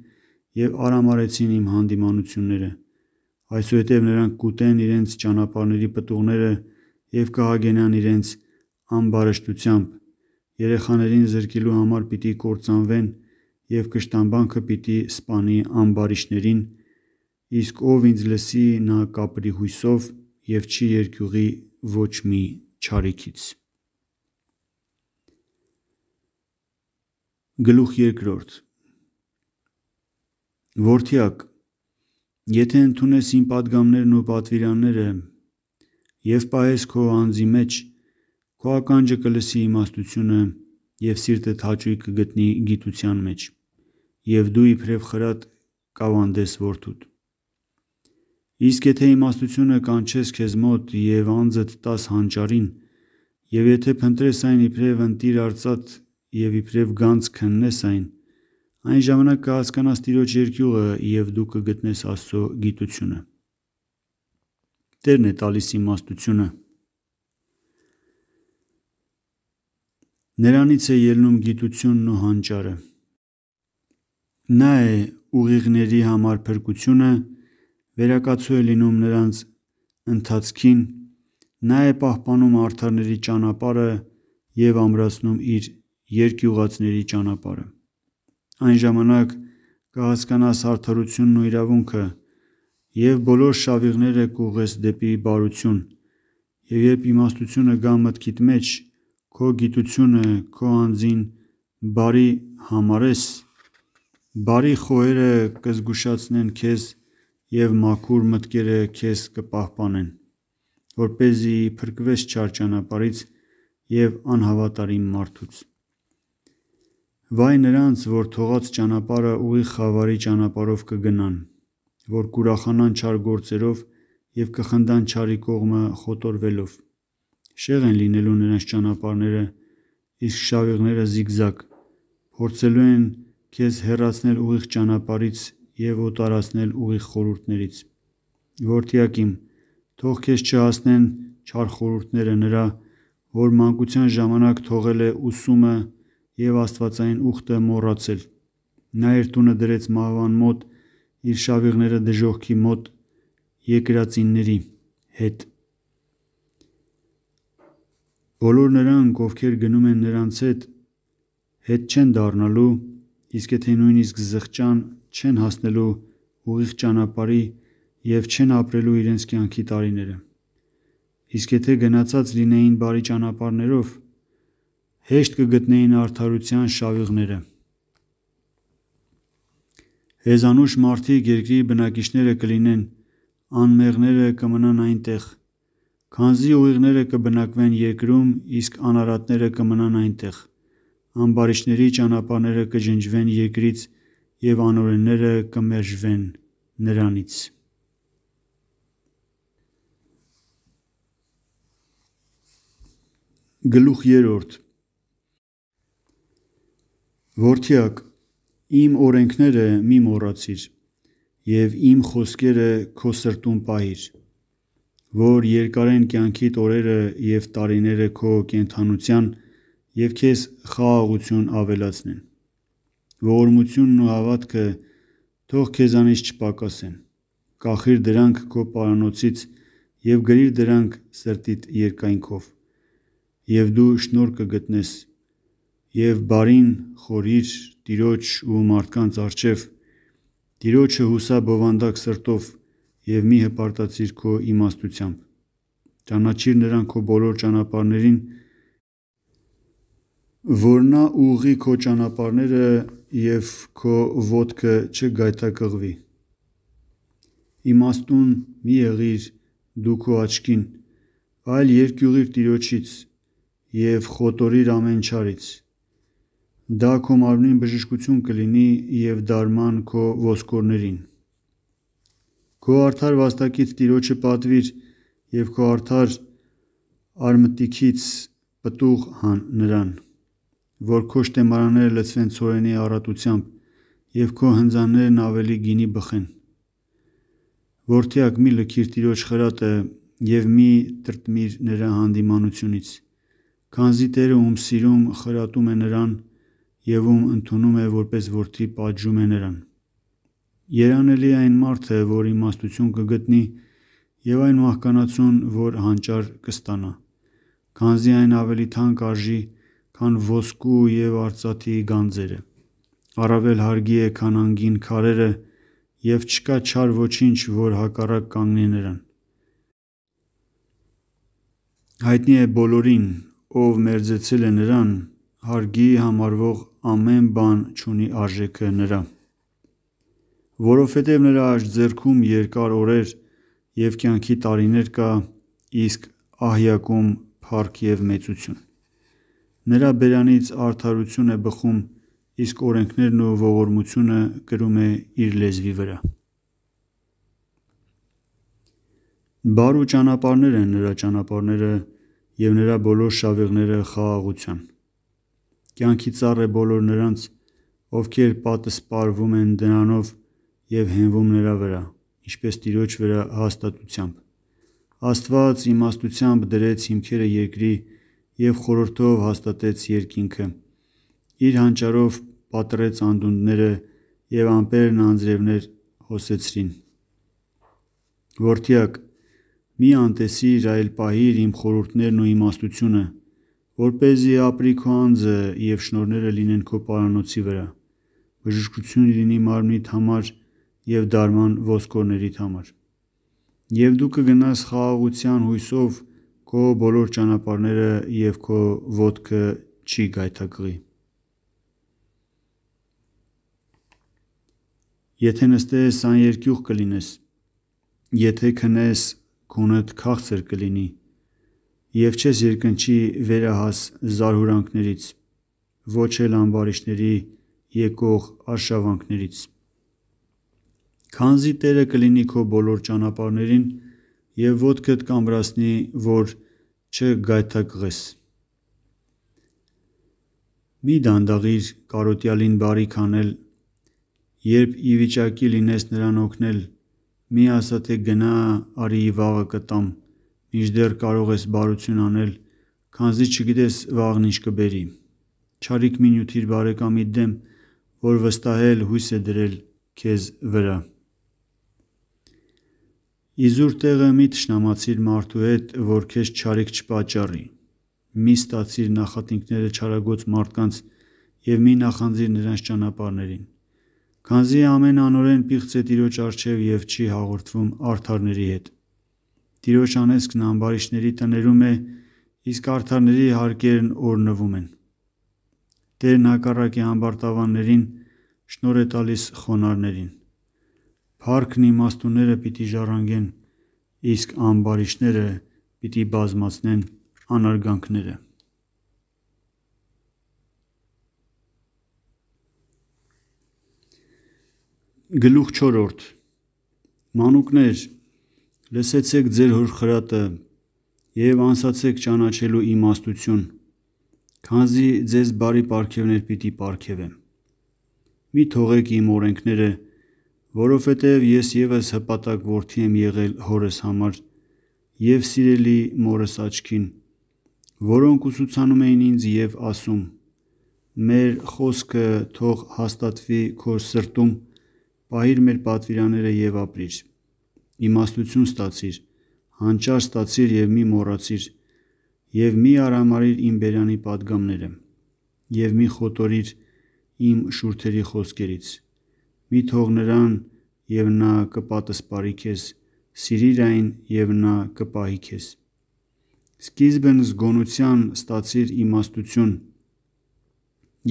[SPEAKER 1] և արհամարհեցին իմ հանդիմանությունները: Այսուհետև նրանք կուտեն իրենց ճանապարհների պտուղները և կհագենան իրենց ամբարշտությամբ: Երեխաներին զրկելու համար պիտի կործանվեն և կշտամբանքը պիտի սպանի ամբարիշտներին: Իսկ ով ինձ լսի, նա կապրի հույսով և չի երկյուղի ոչ մի չարիքից»: Որդյակ, եթե ընդունես իմ պատգամներն ու պատվիրանները և պահես քո անձի մեջ, քո ականջը կլսի իմաստությունը և սիրտդ հաճույք կգտնի գիտության մեջ, և դու իբրև խրատ կավանդես որդուդ: Իսկ եթե իմաստությունը կանչես քեզ մոտ և անձդ տաս հանճարին, և եթե փնտրես այն իբրև ընտիր արծաթ և իբրև գանձ քննես այն, այն ժամանակ կհասկանաս Տիրոջ երկյուղը և դու կգտնես Աստծո գիտությունը: Տերն է տալիս իմաստությունը: Նրանից է ելնում գիտությունն ու հանճարը: Նա է ուղիղների համար փրկությունը, վերակացու է լինում նրանց ընթացքին: Նա է պահպանում արդարների ճանապարհը և ամրացնում իր երկյուղածների ճանապարհը: Այն ժամանակ կհասկանաս արդարությունն ու իրավունքը և բոլոր շավիղները կուղղես դեպի բարություն: Եվ երբ իմաստությունը գա մտքիդ մեջ, քո գիտությունը քո անձին բարի համարես, բարի խոհերը կզգուշացնեն քեզ և մաքուր մտքերը քեզ կպահպանեն, որպեսզի փրկվես չար ճանապարհից և անհավատարիմ մարդուց: Վայ նրանց, որ թողած ճանապարհը ուղիղ խավարի ճանապարհով կգնան, որ կուրախանան չար գործերով և կխնդան չարի կողմը խոտորվելով: Շեղ են լինելու նրանց ճանապարհները, իսկ շավիղները զիգզագ: Փորձելու են քեզ հեռացնել ուղիղ ճանապարհից և օտարացնել ուղիղ խորհուրդներից: Որդյակ իմ, թող քեզ չհասնեն չար խորհուրդները նրա, որ մանկության ժամանակ թողել է ուսումը և աստվածային ուխտը մոռացել: Նա իր տունը դրեց մահվան մոտ, իր շավիղները դժոխքի մոտ երկրածինների հետ: Բոլոր նրանք, ովքեր գնում են նրանց հետ, հետ չեն դառնալու, իսկ եթե նույնիսկ զղջան, չեն հասնելու ուղիղ ճանապարհի և չեն ապրելու իրենց կյանքի տարիները: Իսկ եթե գնացած լինեին բարի ճանապարհներով, հեշտ կգտնեին արդարության շավիղները: Հեզանուշ մարդիկ երկրի բնակիչները կլինեն, անմեղները կմնան այնտեղ: Քանզի ուղիղները կբնակվեն երկրում, իսկ անարատները կմնան այնտեղ: Ամբարիշտների ճանապարհները կջնջվեն երկրից և անօրենները կմերժվեն նրանից: Որդյակ, իմ օրենքները մի մոռացիր և իմ խոսքերը քո սրտում պահիր: Որ երկարեն կյանքիդ օրերը և տարիները քո կենդանության և քեզ խաղաղություն ավելացնեն: Ողորմությունն ու հավատքը թող քեզանից չպակասեն: Կախիր դրանք քո պարանոցից և գրիր դրանք սրտիդ երկայնքով: Եվ դու շնորհ կգտնես: Եվ բարին խորհիր Տիրոջ ու մարդկանց առջև: Տիրոջը հուսա բովանդակ սրտով և մի հպարտացիր քո իմաստությամբ: Ճանաչիր նրան քո բոլոր ճանապարհներին, որ նա ուղղի քո ճանապարհները և քո ոտքը չգայթակղվի: Իմաստուն մի եղիր դու քո աչքին, այլ երկյուղիր Տիրոջից և խոտորիր ամեն չարից: Դա քո մարմնին բժշկություն կլինի և դարման քո ոսկորներին: Քո արդար վաստակից Տիրոջը պատվիր և քո արդար արմատիքից պտուղ հան նրան: Որ քո շտեմարանները լցվեն ցորենի առատությամբ և քո հնձաններն ավելի գինի բխեն: Որդյակ մի լքիր Տիրոջ խրատը և մի տրտմիր նրա հանդիմանությունից: քանզի Տերը ում սիրում խրատում է նրան և ում ընդունում է որպես որդի պատժում է նրան: Երանելի այն մարդը, որ իմաստություն կգտնի և այն մահկանացուն, որ հանճար կստանա: Քանզի այն ավելի թանկ արժի, քան ոսկու և արծաթի գանձերը: Առավել հարգի է, քան անգին քարերը և չկա չար ոչինչ, որ հակառակ կանգնի նրան: Հայտնի է բոլորին, ով մերձեցել է նրան, հարգի համարվող ամեն բան չունի արժեքը նրա: Որովհետև նրա աջ ձեռքում երկար օրեր և կյանքի տարիներ կա, իսկ ահյակում փառք և մեծություն: Նրա բերանից արդարություն է բխում, իսկ օրենքներն ու ողորմությունը կրում է իր լեզվի վրա: Բարու ճանապարհներ են նրա ճանապարհները և նրա բոլոր շավիղները խաղաղության: Կյանքի ծառ է բոլոր նրանց, ովքեր պատսպարվում են դրանով և հենվում նրա վրա, ինչպես տիրոջ վրա հաստատությամբ: Աստված իմաստությամբ դրեց հիմքերը երկրի և խորհրդով հաստատեց երկինքը: Իր հանճարով պատռեց անդունդները և ամպերն անձրևներ հոսեցրին: Որդյակ, մի անտեսիր, այլ պահիր իմ խորհուրդներն ու իմաստությունը, որպեսզի ապրի քո անձը և շնորհները լինեն քո պարանոցի վրա, բժշկություն լինի մարմնիդ համար և դարման ոսկորներիդ համար: Եվ դու կգնաս խաղաղության հույսով քո բոլոր ճանապարհները և քո ոտքը չի գայթակղի: Եթե նստես աներկյուղ կլինես, եթե քնես քունդ քաղցր կլինի և չես երկնչի վերահաս զարհուրանքներից, ոչ էլ ամբարիշտների եկող արշավանքներից: Քանզի Տերը կլինի քո բոլոր ճանապարհներին և ոտքդ կամրացնի, որ չգայթակղես: Մի դանդաղիր կարոտյալին բարիք անել, երբ ի վիճակի լինես նրան օգնել: Մի ասա թե գնա արի վաղը կտամ, մինչդեռ կարող ես բարություն անել, քանզի չգիտես վաղն ինչ կբերի: Չարիք մի նյութիր բարեկամիդ դեմ, որ վստահել հույս է դրել քեզ վրա: Իզուր տեղը մի թշնամացիր մարդու հետ, որ քեզ չարիք չպատճառի: Մի ստացիր նախատինքները չարագործ մարդկանց և մի նախանձիր նրանց ճանապարհներին: Քանզի ամեն անօրեն պիղծ է Տիրոջ առջև և չի հաղորդվում արդարների հետ: Տիրոջ անեծքն ամբարիշտների տներում է, իսկ արդարների հարկերն օրհնվում են: Տերն հակառակ է ամբարտավաններին, շնորհ է տալիս խոնարհներին: Փառքն իմաստունները պիտի ժառանգեն, իսկ ամբարիշտները պիտի բազմացնեն անարգանքները: Մանուկնե՛ր, լսեցեք ձեր հոր խրատը և անսացեք ճանաչելու իմաստություն, քանզի ձեզ բարի պարգևներ պիտի պարգևեմ: Մի թողեք իմ օրենքները, որովհետև ես ևս հպատակ որդի եմ եղել հորս համար և սիրելի մորս աչքին, որոնք ուսուցանում էին ինձ և ասում. «Մեր խոսքը թող հաստատվի քո սրտում, պահիր մեր պատվիրանները և ապրիր: Իմաստություն ստացիր, հանճար ստացիր և մի մոռացիր և մի արհամարհիր իմ բերանի պատգամները և մի խոտորիր իմ շուրթերի խոսքերից: Մի թող նրան և նա կպատսպարի քեզ, սիրիր այն և նա կպահի քեզ: Սկիզբն զգոնության ստացիր իմաստություն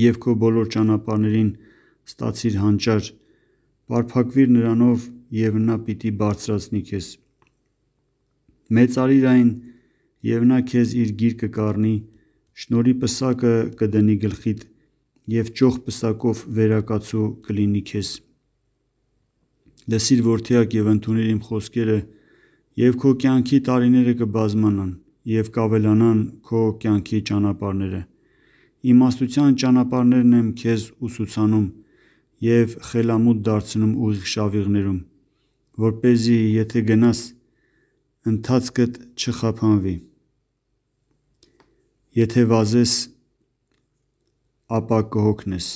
[SPEAKER 1] և քո բոլոր ճանապարհներին ստացիր հանճար: Պարփակվիր նրանով և նա պիտի բարձրացնի քեզ: Մեծարիր այն և նա քեզ իր գիրկը կառնի, շնորհի պսակը կդնի գլխիդ և ճոխ պսակով վերակացու կլինի քեզ: Լսիր որդյակ և ընդունիր իմ խոսքերը և քո կյանքի տարիները կբազմանան և կավելանան քո կյանքի ճանապարհները: Իմաստության ճանապարհներն եմ քեզ ուսուցանում և խելամուտ դարձնում ուղիղ շավիղներում, որպեսզի եթե գնաս, ընթացքդ չխափանվի: Եթե վազես, ապա կհոգնես: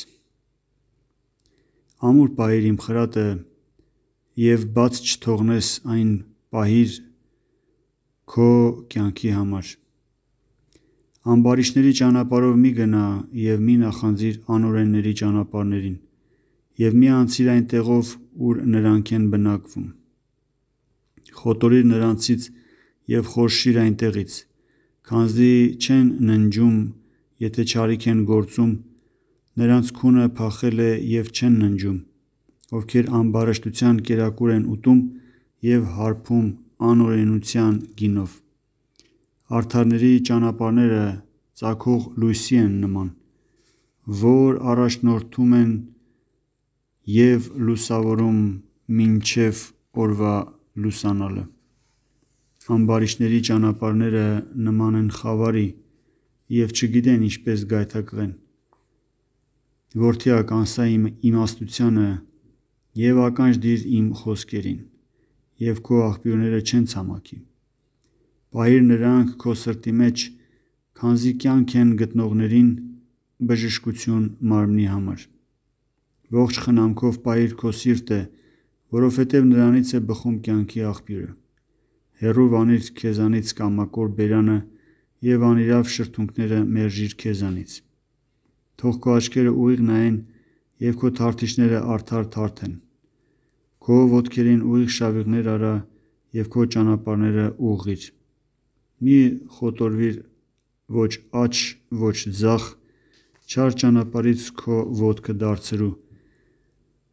[SPEAKER 1] Ամուր պահիր իմ խրատը և բաց չթողնես այն պահիր քո կյանքի համար: Ամբարիշտների ճանապարհով մի գնա և մի նախանձիր անօրենների ճանապարհներին և մի անցիր այն տեղով ուր նրանք են բնակվում: Խոտորիր նրանցից և խորշիր այնտեղից: Քանզի չեն ննջում եթե չարիք են գործում, նրանց քունը փախել է և չեն ննջում, ովքեր ամբարշտության կերակուր են ուտում և հարբում անօրենության գինով: Արդարների ճանապարհները ծագող լույսի են նման, որ առաջնորդում են և լուսավորում մինչև օրվա լուսանալը: Ամբարիշտների ճանապարհները նման են խավարի և չգիտեն ինչպես գայթակղեն: Որդյա՛կ, անսա իմ իմաստությանը և ականջ դիր իմ խոսքերին: Եվ քո աղբյուրները չեն ցամաքի: Պահիր նրանք քո սրտի մեջ, քանզի կյանք են գտնողներին, բժշկություն մարմնի համար: Ողջ խնամքով պահիր քո սիրտը, որովհետև նրանից է բխում կյանքի աղբյուրը: Հեռու վանիր քեզանից կամակոր բերանը և անիրավ շրթունքները մերժիր քեզանից: Թող քո աչքերը ուղիղ նայեն և քո թարթիչները արդար թարթեն: Քո ոտքերին ուղիղ շավիղներ արա և քո ճանապարհները ուղղիր: Մի խոտորվիր ոչ աջ ոչ ձախ, չար ճանապարհից քո ոտքը դարձրու: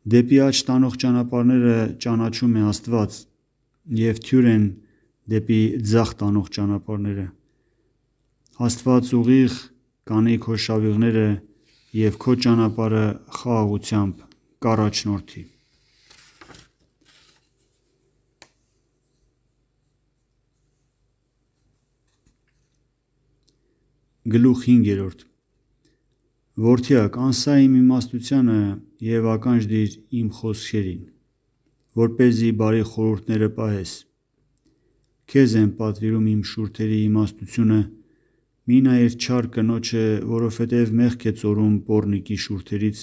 [SPEAKER 1] Դեպի աջ տանող ճանապարհները ճանաչում է Աստված և թյուր են դեպի ձախ տանող ճանապարհները: Աստված ուղիղ կանի քո շավիղները և քո ճանապարհը խաղաղությամբ կառաջնորդի: Որդյա՛կ, անսա իմ իմաստությանը և ականջ դիր իմ խոսքերին, որպեսզի բարի խորհուրդները պահես: Քեզ եմ պատվիրում իմ շուրթերի իմաստությունը: Մի նայիր չար կնոջը, որովհետև մեղք է ծորում պոռնիկի շուրթերից,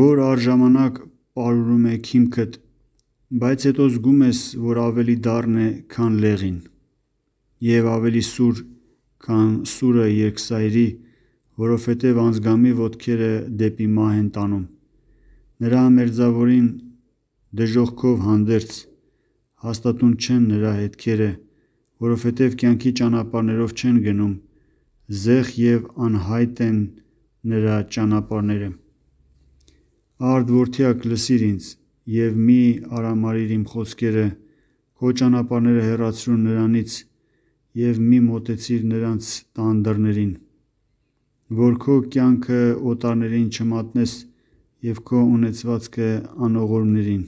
[SPEAKER 1] որ առժամանակ պարուրում է քիմքդ, բայց հետո զգում ես, որ ավելի դառն է, քան լեղին և ավելի սուր, քան սուրը երկսայրի, որովհետև անձգամի ոտքերը դեպի մահ են տանում: Նրա մերձավորին դժոխքով հանդերձ, հաստատուն չեն նրա հետքերը, որովհետև կյանքի ճանապարհներով չեն գնում, զեղ և անհայտ են նրա ճանապարհները: Արդ որդյակ լսիր ինձ և մի արհամարհիր իմ խոսքերը: Քո ճանապարհները հեռացրու նրանից և մի մոտեցիր նրանց տան դռներին: Որ քո կյանքը օտարներին չմատնես և քո ունեցվածքը անողորմներին: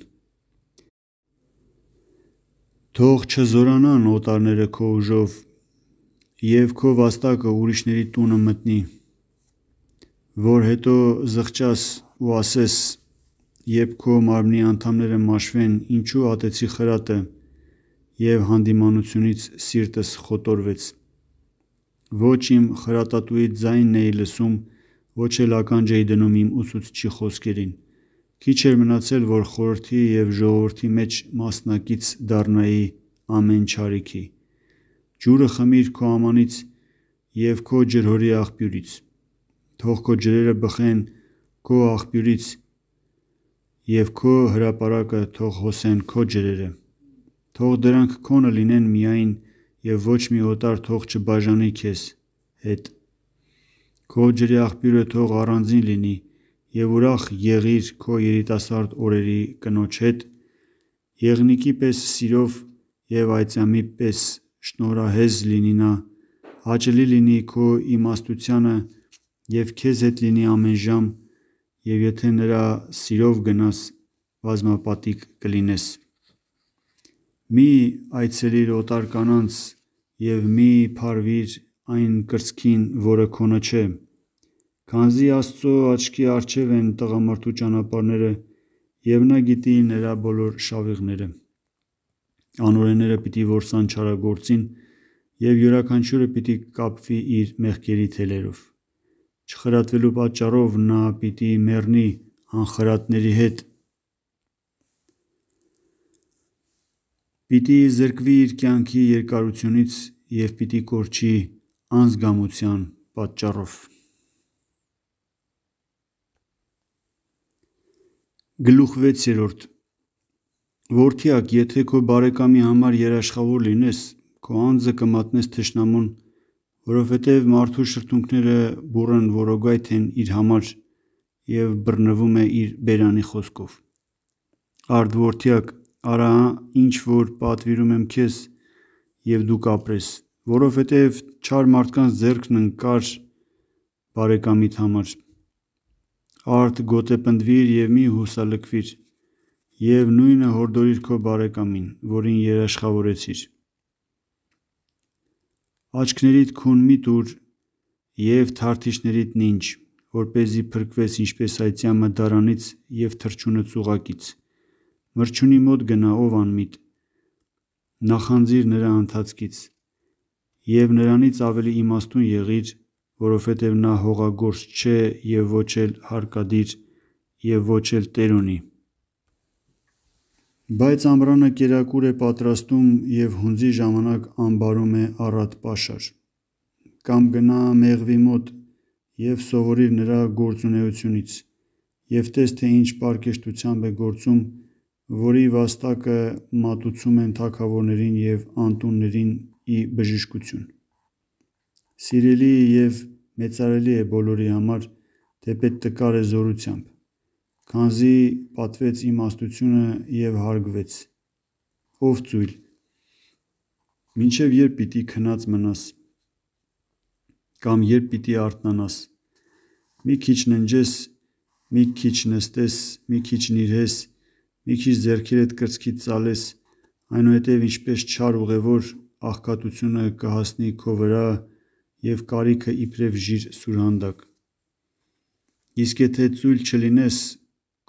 [SPEAKER 1] Թող չզորանան օտարները քո ուժով և քո վաստակը ուրիշների տունը մտնի: Որ հետո զղջաս ու ասես երբ քո մարմնի անդամները մաշվեն ինչու ատեցի խրատը և հանդիմանությունից սիրտս խոտորվեց: Ոչ իմ խրատատուի ձայնն էի լսում, ոչ էլ ականջ էի դնում իմ ուսուցչի խոսքերին: Քիչ էր մնացել որ խորհրդի և ժողովրդի մեջ մասնակից դառնայի ամեն չարիքի: Ջուրը խմիր քո ամանից և քո ջրհորի աղբյուրից: Թող քո ջրերը բխեն քո աղբյուրից և քո հրապարակը թող հոսեն քո ջրերը: Թող դրանք քոնը լինեն միայն և ոչ մի օտար թող չբաժանի քեզ հետ: Քո ջրի աղբյուրը թող առանձին լինի և ուրախ եղիր քո երիտասարդ օրերի կնոջ հետ, եղնիկի պես սիրով և այծյամի պես շնորհահեզ լինի նա, հաճելի լինի քո իմաստությանը և քեզ հետ լինի ամեն ժամ և եթե նրա սիրով գնաս, բազմապատիկ կլինես: Մի այցելիր օտար կանանց և մի փարվիր այն կրծքին որը քոնը չէ: Քանզի Աստծու աչքի առջև են տղամարդու ճանապարհները և նա գիտի նրա բոլոր շավիղները: Անօրենները պիտի որսան չարագործին և յուրաքանչյուրը պիտի կապվի իր մեղքերի թելերով: Չխրատվելու պատճառով նա պիտի մեռնի անխրատների հետ, պիտի զրկվի իր կյանքի երկարությունից և պիտի կորչի անզգամության պատճառով: Որդյա՛կ, եթե քո բարեկամի համար երաշխավոր լինես, քո անձը կմատնես թշնամուն, որովհետև մարդու շրթունքները բուռն որոգայթ են իր համար և բռնվում է իր բերանի խոսքով: Արդ որդյակ, արա ինչ որ պատվիրում եմ քեզ և դու կապրես, որովհետև չար մարդկանց ձեռքն ընկար բարեկամիդ համար: Արդ գոտեպնդվիր և մի հուսալքվիր և նույնը հորդորիր քո բարեկամին, որին երաշխավորեցիր: Աչքներիդ քուն մի տուր և թարթիչներիդ նինջ, որպեսզի փրկվես ինչպես այծյամը դարանից և թռչունը ծուղակից: Մրջյունի մոտ գնա, ով անմիտ, նախանձիր նրա ընթացքից և նրանից ավելի իմաստուն եղիր, որովհետև նա հողագործ չէ և ոչ էլ հարկադիր և ոչ էլ տեր ունի: Բայց ամռանը կերակուր է պատրաստում և հունձի ժամանակ ամբարում է առատ պաշար: Կամ գնա մեղվի մոտ և սովորիր նրա գործունեությունից և տես թե ինչ պարկեշտությամբ է գործում, որի վաստակը մատուցում են թագավորներին և անտուններին ի բժշկություն: Սիրելի և մեծարելի է բոլորի համար, թեպետ տկար է զորությամբ: Քանզի պատվեց իմաստությունը և հարգվեց: Ո՛վ ծույլ, մինչև ե՞րբ պիտի քնած մնաս: Կամ ե՞րբ պիտի արթնանաս: Մի քիչ ննջես, մի քիչ նստես, մի քիչ նիրհես, մի քիչ ձեռքերդ կրծքիդ ծալես, այնուհետև ինչպես չար ուղևոր, աղքատությունը կհասնի քո վրա և կարիքը իբրև ժիր սուրհանդակ: Իսկ եթե ծույլ չլինես,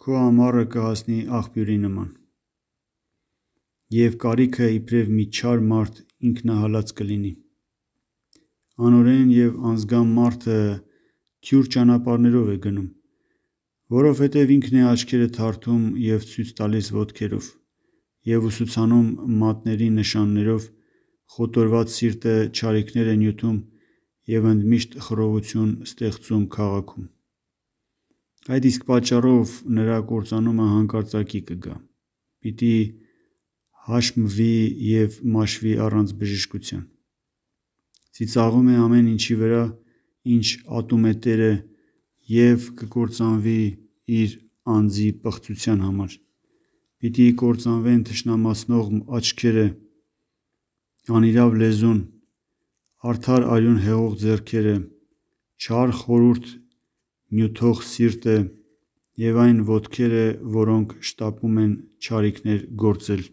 [SPEAKER 1] քո ամառը կհասնի աղբյուրի նման: Եվ կարիքը իբրև մի չար մարդ ինքնահալած կլինի: Անօրեն և անզգամ մարդը թյուր ճանապարհներով է գնում: Որովհետև ինքն է աչքերը թարթում և ցույց տալիս ոտքերով և ուսուցանում մատների նշաններով, խոտորված սիրտը չարիքներ է նյութում և ընդմիշտ խռովություն ստեղծում քաղաքում: Այդ իսկ պատճառով նրա կործանումը հանկարծակի կգա: Պիտի հաշմվի և մաշվի առանց բժշկության: Ծիծաղում է ամեն ինչի վրա, ինչ ատում է տերը և կկործանվի իր անձի պղծության համար: Պիտի կործանվեն թշնամացնող աչքերը, անիրավ լեզուն, արդար արյուն հեղող ձեռքերը, չար խորհուրդ նյութող սիրտը և այն ոտքերը, որոնք շտապում են չարիքներ գործել: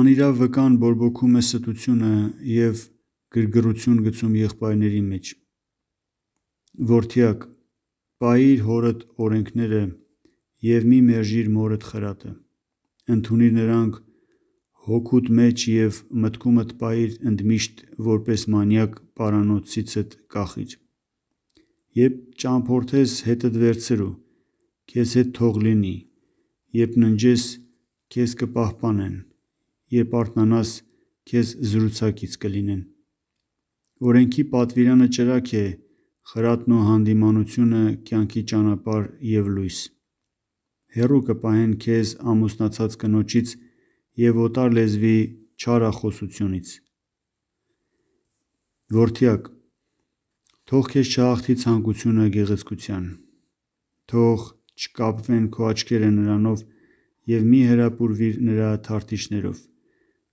[SPEAKER 1] Անիրավ վկան բորբոքում է ստությունը և գրգռություն գցում եղբայրների մեջ: Որդյակ, պահիր հորդ օրենքները և մի մերժիր մորդ խրատը: Ընդունիր նրանք հոգուդ մեջ և մտքումդ պահիր ընդմիշտ որպես մանյակ պարանոցիցդ կախիր: Երբ ճամփորդես հետդ վերցրու, քեզ հետ թող լինի, երբ ննջես, քեզ կպահպանեն, երբ արթնանաս, քեզ զրուցակից կլինեն: Օրենքի պատվիրանը ճրագ է, խրատն ու հանդիմանությունը կյանքի ճանապարհ և լույս: Հեռու կպահեն քեզ ամուսնացած կնոջից և օտար լեզվի չարախոսությունից: Որդյակ, թող քեզ չհաղթի ցանկությունը գեղեցկության: Թող չկապվեն քո աչքերը նրանով և մի հրապուրվիր նրա թարթիչներով: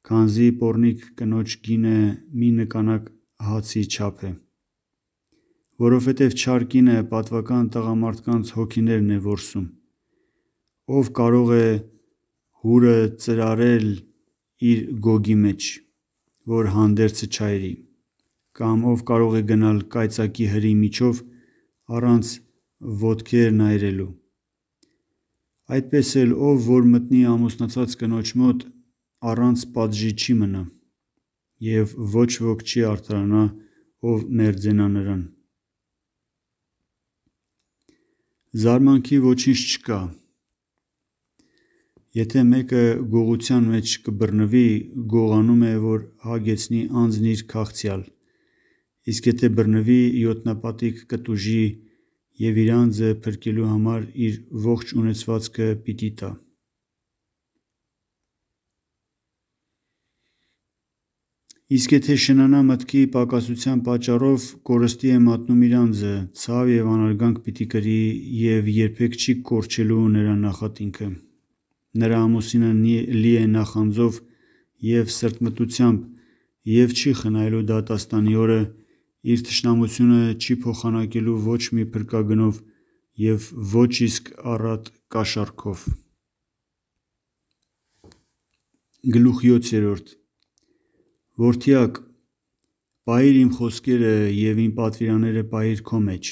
[SPEAKER 1] Քանզի պոռնիկ կնոջ գինը մի նկանակ հացի չափ է: Որովհետև չար կինը պատվական տղամարդկանց հոգիներն է որսում: Ո՞վ կարող է հուրը ծրարել իր գոգի մեջ, որ հանդերձը չայրի: Կամ ով կարող է գնալ կայծակի հրի միջով առանց ոտքերն այրելու: Այդպես էլ ով որ մտնի ամուսնացած կնոջ մոտ, առանց պատժի չի մնա: և ոչ ոք չի արդարանա, ով մերձենա նրան: Զարմանքի ոչինչ չկա: Եթե մեկը գողության մեջ կբռնվի, գողանում է, որ հագեցնի անձն իր քաղցյալ: Իսկ եթե բռնվի, ետնապատիկ կտուժի և իր անձը փրկելու համար իր ողջ ունեցվածքը պիտի տա: Իսկ եթե շնանա մտքի պակասության պատճառով, կորստի է մատնում իր անձը, ցավ և անարգանք պիտի կրի և երբեք չի կորչելու նրա նախատինքը: Նրա ամուսինը լի է նախանձով և սրտմտությամբ և չի խնայելու դատաստանի օրը, իր թշնամությունը չի փոխանակելու ոչ մի փրկագնով և ոչ իսկ առատ կաշառքով: Որդյա՛կ, պահիր իմ խոսքերը և իմ պատվիրանները պահիր քո մեջ: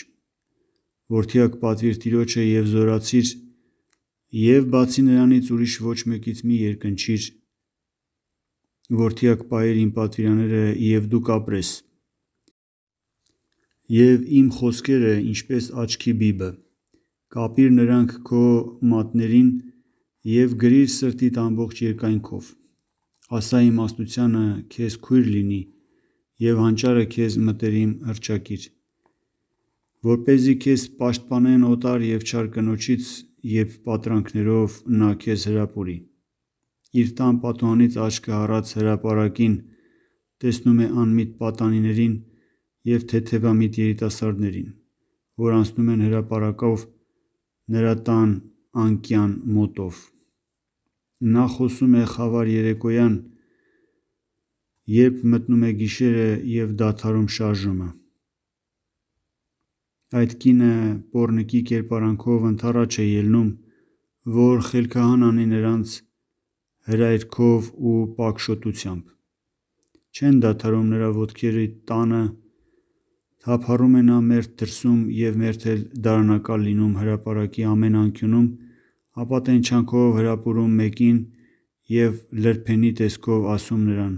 [SPEAKER 1] Որդյա՛կ, պատվիր Տիրոջը և զորացիր և բացի նրանից ուրիշ ոչ մեկից մի երկնչիր: Որդյա՛կ, պահիր իմ պատվիրանները և դու կապրես: Եվ իմ խոսքերը ինչպես աչքի բիբը: Կապիր նրանք քո մատներին և գրիր սրտիդ ամբողջ երկայնքով: Ասա իմաստությանը քեզ քույր լինի և հանճարը քեզ մտերիմ հռչակիր: Որպեսզի քեզ պաշտպանեն օտար և չար կնոջից, երբ պատրանքներով նա քեզ հրապուրի: Իր տան պատուհանից աչքը հառած հրապարակին տեսնում է անմիտ պատանիներին և թեթևամիտ երիտասարդներին, որ անցնում են հրապարակով նրա տան անկյան մոտով: Նա խոսում է խավար երեկոյան, երբ մտնում է գիշերը և դադարում շարժումը: Այդ կինը պոռնկի կերպարանքով ընդառաջ է ելնում, որ խելքահան անի նրանց հրայրքով ու պակշոտությամբ: Չեն դադարում նրա ոտքերի տանը, թափառում է նա մերթ դրսում և մերթ էլ դարանակալ լինում հրապարակի ամեն անկյունում, ապա տենչանքով հրապուրում մեկին և լրբենի տեսքով ասում նրան.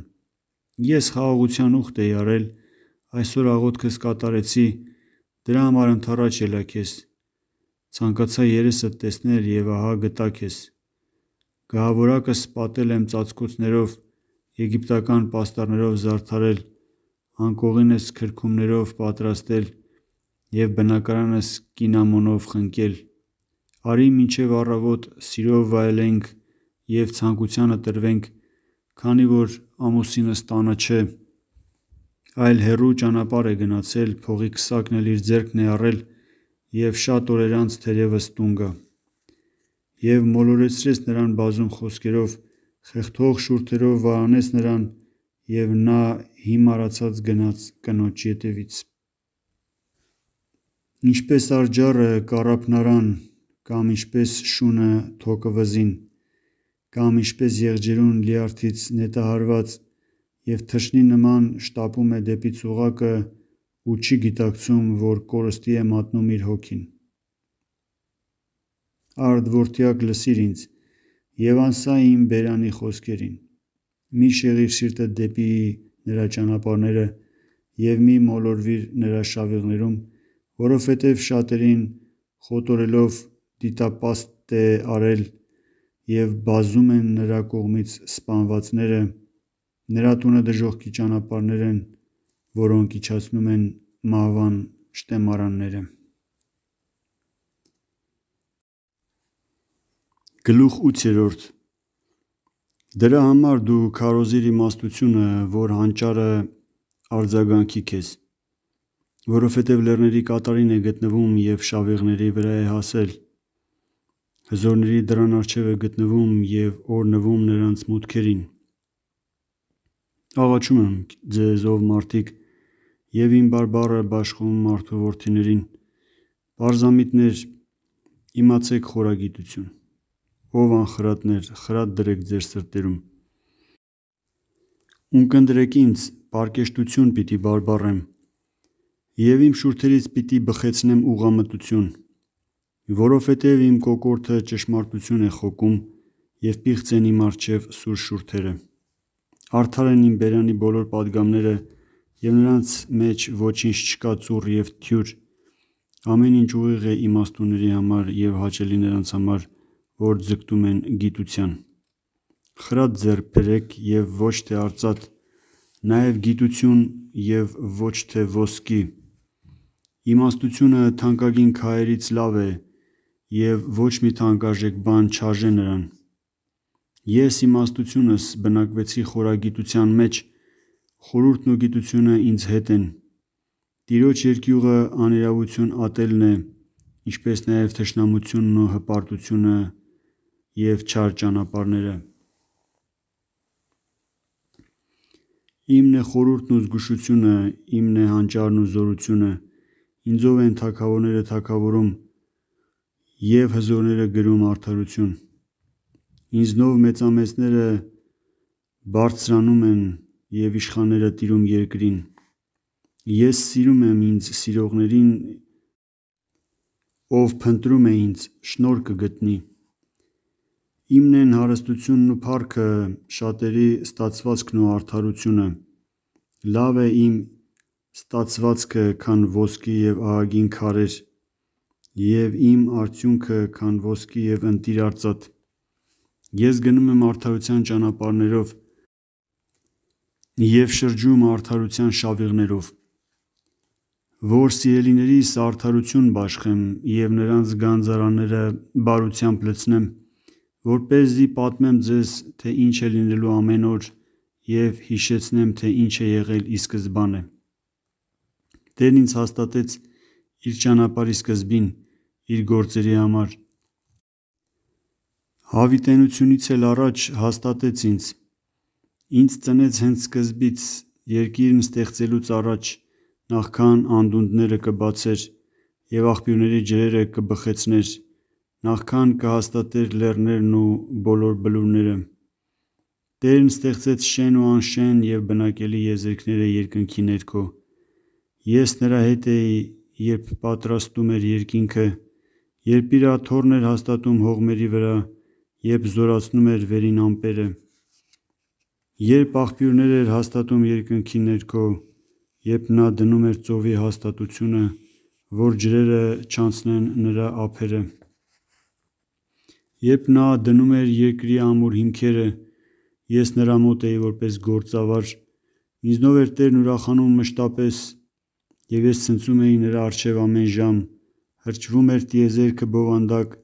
[SPEAKER 1] «Ես խաղաղության ուխտ էի արել, այսօր աղոթքս կատարեցի, դրա համար ընդառաջ ելա քեզ: Ցանկացա երեսդ տեսնել և ահա գտա քեզ: Գահավորակս պատել եմ ծածկոցներով, եգիպտական պաստառներով զարդարել, անկողինս քրքումներով պատրաստել և բնակարանս կինամոնով խնկել: Արի մինչև առավոտ սիրով վայելենք և ցանկությանը տրվենք, քանի որ ամուսինս տանը չէ, այլ հեռու ճանապարհ է գնացել, փողի քսակն էլ իր ձեռքն է առել և շատ օրեր անց թերևս տուն գա»: Եվ մոլորեցրեց նրան բազում խոսքերով, խեղդող շուրթերով վարանեց նրան և նա հիմարացած գնաց կնոջ ետևից: Ինչպես անճառը կառափնարան կամ ինչպես շունը թոկը վզին: Կամ ինչպես եղջերուն լյարդից նետահարված և թշնի նման շտապում է դեպի ծուղակը ու չի գիտակցում, որ կորստի է մատնում իր հոգին: Արդ որդյակ լսիր ինձ և անսա իմ բերանի խոսքերին: Մի շեղիր սիրտդ դեպի նրա ճանապարհները և մի մոլորվիր նրա շավիղներում, որովհետև շատերին խոտորելով դիտապաստ է արել և բազում են նրա կողմից սպանվածները: Նրա տունը դժոխքի ճանապարհներ են, որոնք իջեցնում են մահվան շտեմարանները: Դրա համար դու քարոզիր իմաստությունը, որ հանճարը արձագանքի քեզ: Որովհետև լեռների կատարին է գտնվում և շավիղների վրա է հասել: Հզորների դռան առջև է գտնվում և օրհնվում նրանց մուտքերին: Աղաչում եմ ձեզ, ով մարդիկ, և իմ բարբառը բաշխում մարդու որդիներին, պարզամիտներ, իմացեք խորագիտություն: Ով անխրատներ, խրատ դրեք ձեր սրտերում: Ունկնդրեք ինձ, պարկեշտություն պիտի բարբառեմ: Եվ իմ շուրթերից պիտի բխեցնեմ ուղղամտություն: Որովհետև իմ կոկորդը ճշմարտություն է խոկում և պիղծ են իմ առջև սուր շուրթերը: Արդար են իմ բերանի բոլոր պատգամները և նրանց մեջ ոչինչ չկա ծուռ և թյուր: Ամեն ինչ ուղիղ է իմաստունների համար և հաճելի նրանց համար, որ ձգտում են գիտության: Խրատ ձեռք բերեք և ոչ թե արծաթ, նաև գիտություն և ոչ թե ոսկի: Իմաստությունը թանկագին քարերից լավ է և ոչ մի թանկարժեք բան չարժե նրան: Ես իմաստությունս բնակվեցի խորագիտության մեջ, խորհուրդն ու գիտությունը ինձ հետ են: Տիրոջ երկյուղը աներևույթուն ատելն է, ինչպես նաև թշնամությունն ու հպարտությունը և չար ճանապարհները: Իմն է խորհուրդն ու զգուշությունը, իմն է հանճարն ու զորությունը: Ինձով են թագավորները թագավորում և հզորները գրում արդարություն: Ինձնով մեծամեծները բարձրանում են և իշխանները տիրում երկրին: Ես սիրում եմ ինձ սիրողներին, ով փնտրում է ինձ, շնորհ կգտնի: Իմն են հարստությունն ու փառքը, շատերի ստացվածքն ու արդարությունը: Լավ է իմ ստացվածքը, քան ոսկի և ահագին քարեր և իմ արդյունքը, քան ոսկի և ընտիր արծաթ: Ես գնում եմ արդարության ճանապարհներով և շրջում արդարության շավիղներով: Որ սիրելիներիս արդարություն բաշխեմ և նրանց գանձարանները բարությամբ լցնեմ, որպեսզի պատմեմ ձեզ, թե ինչ է լինելու ամեն օր և հիշեցնեմ, թե ինչ է եղել ի սկզբանե: Տերն ինձ հաստատեց իր ճանապարհի սկզբին, իր գործերի համար: Հավիտենությունից էլ առաջ հաստատեց ինձ: Ինձ ծնեց հենց սկզբից, երկիրն ստեղծելուց առաջ, նախքան անդունդները կբացեր և աղբյուրների ջրերը կբխեցներ, նախքան կհաստատեր լեռներն ու բոլոր բլուրները: Տերն ստեղծեց շեն ու անշեն և բնակելի եզերքները երկնքի ներքո: Ես նրա հետ էի, երբ պատրաստում էր երկինքը, երբ իր աթոռն էր հաստատում հողմերի վրա, երբ զորացնում էր վերին ամպերը: Երբ աղբյուրներ էր հաստատում երկնքի ներքո, երբ նա դնում էր ծովի հաստատությունը, որ ջրերը չանցնեն նրա ափերը: Երբ նա դնում էր երկրի ամուր հիմքերը, ես նրա մոտ էի որպես գործավար: Ինձնով էր Տերն ուրախանում մշտապես և ես ցնծում էի նրա առջև ամեն ժամ, հրճվում էր տիեզերքը բովանդակ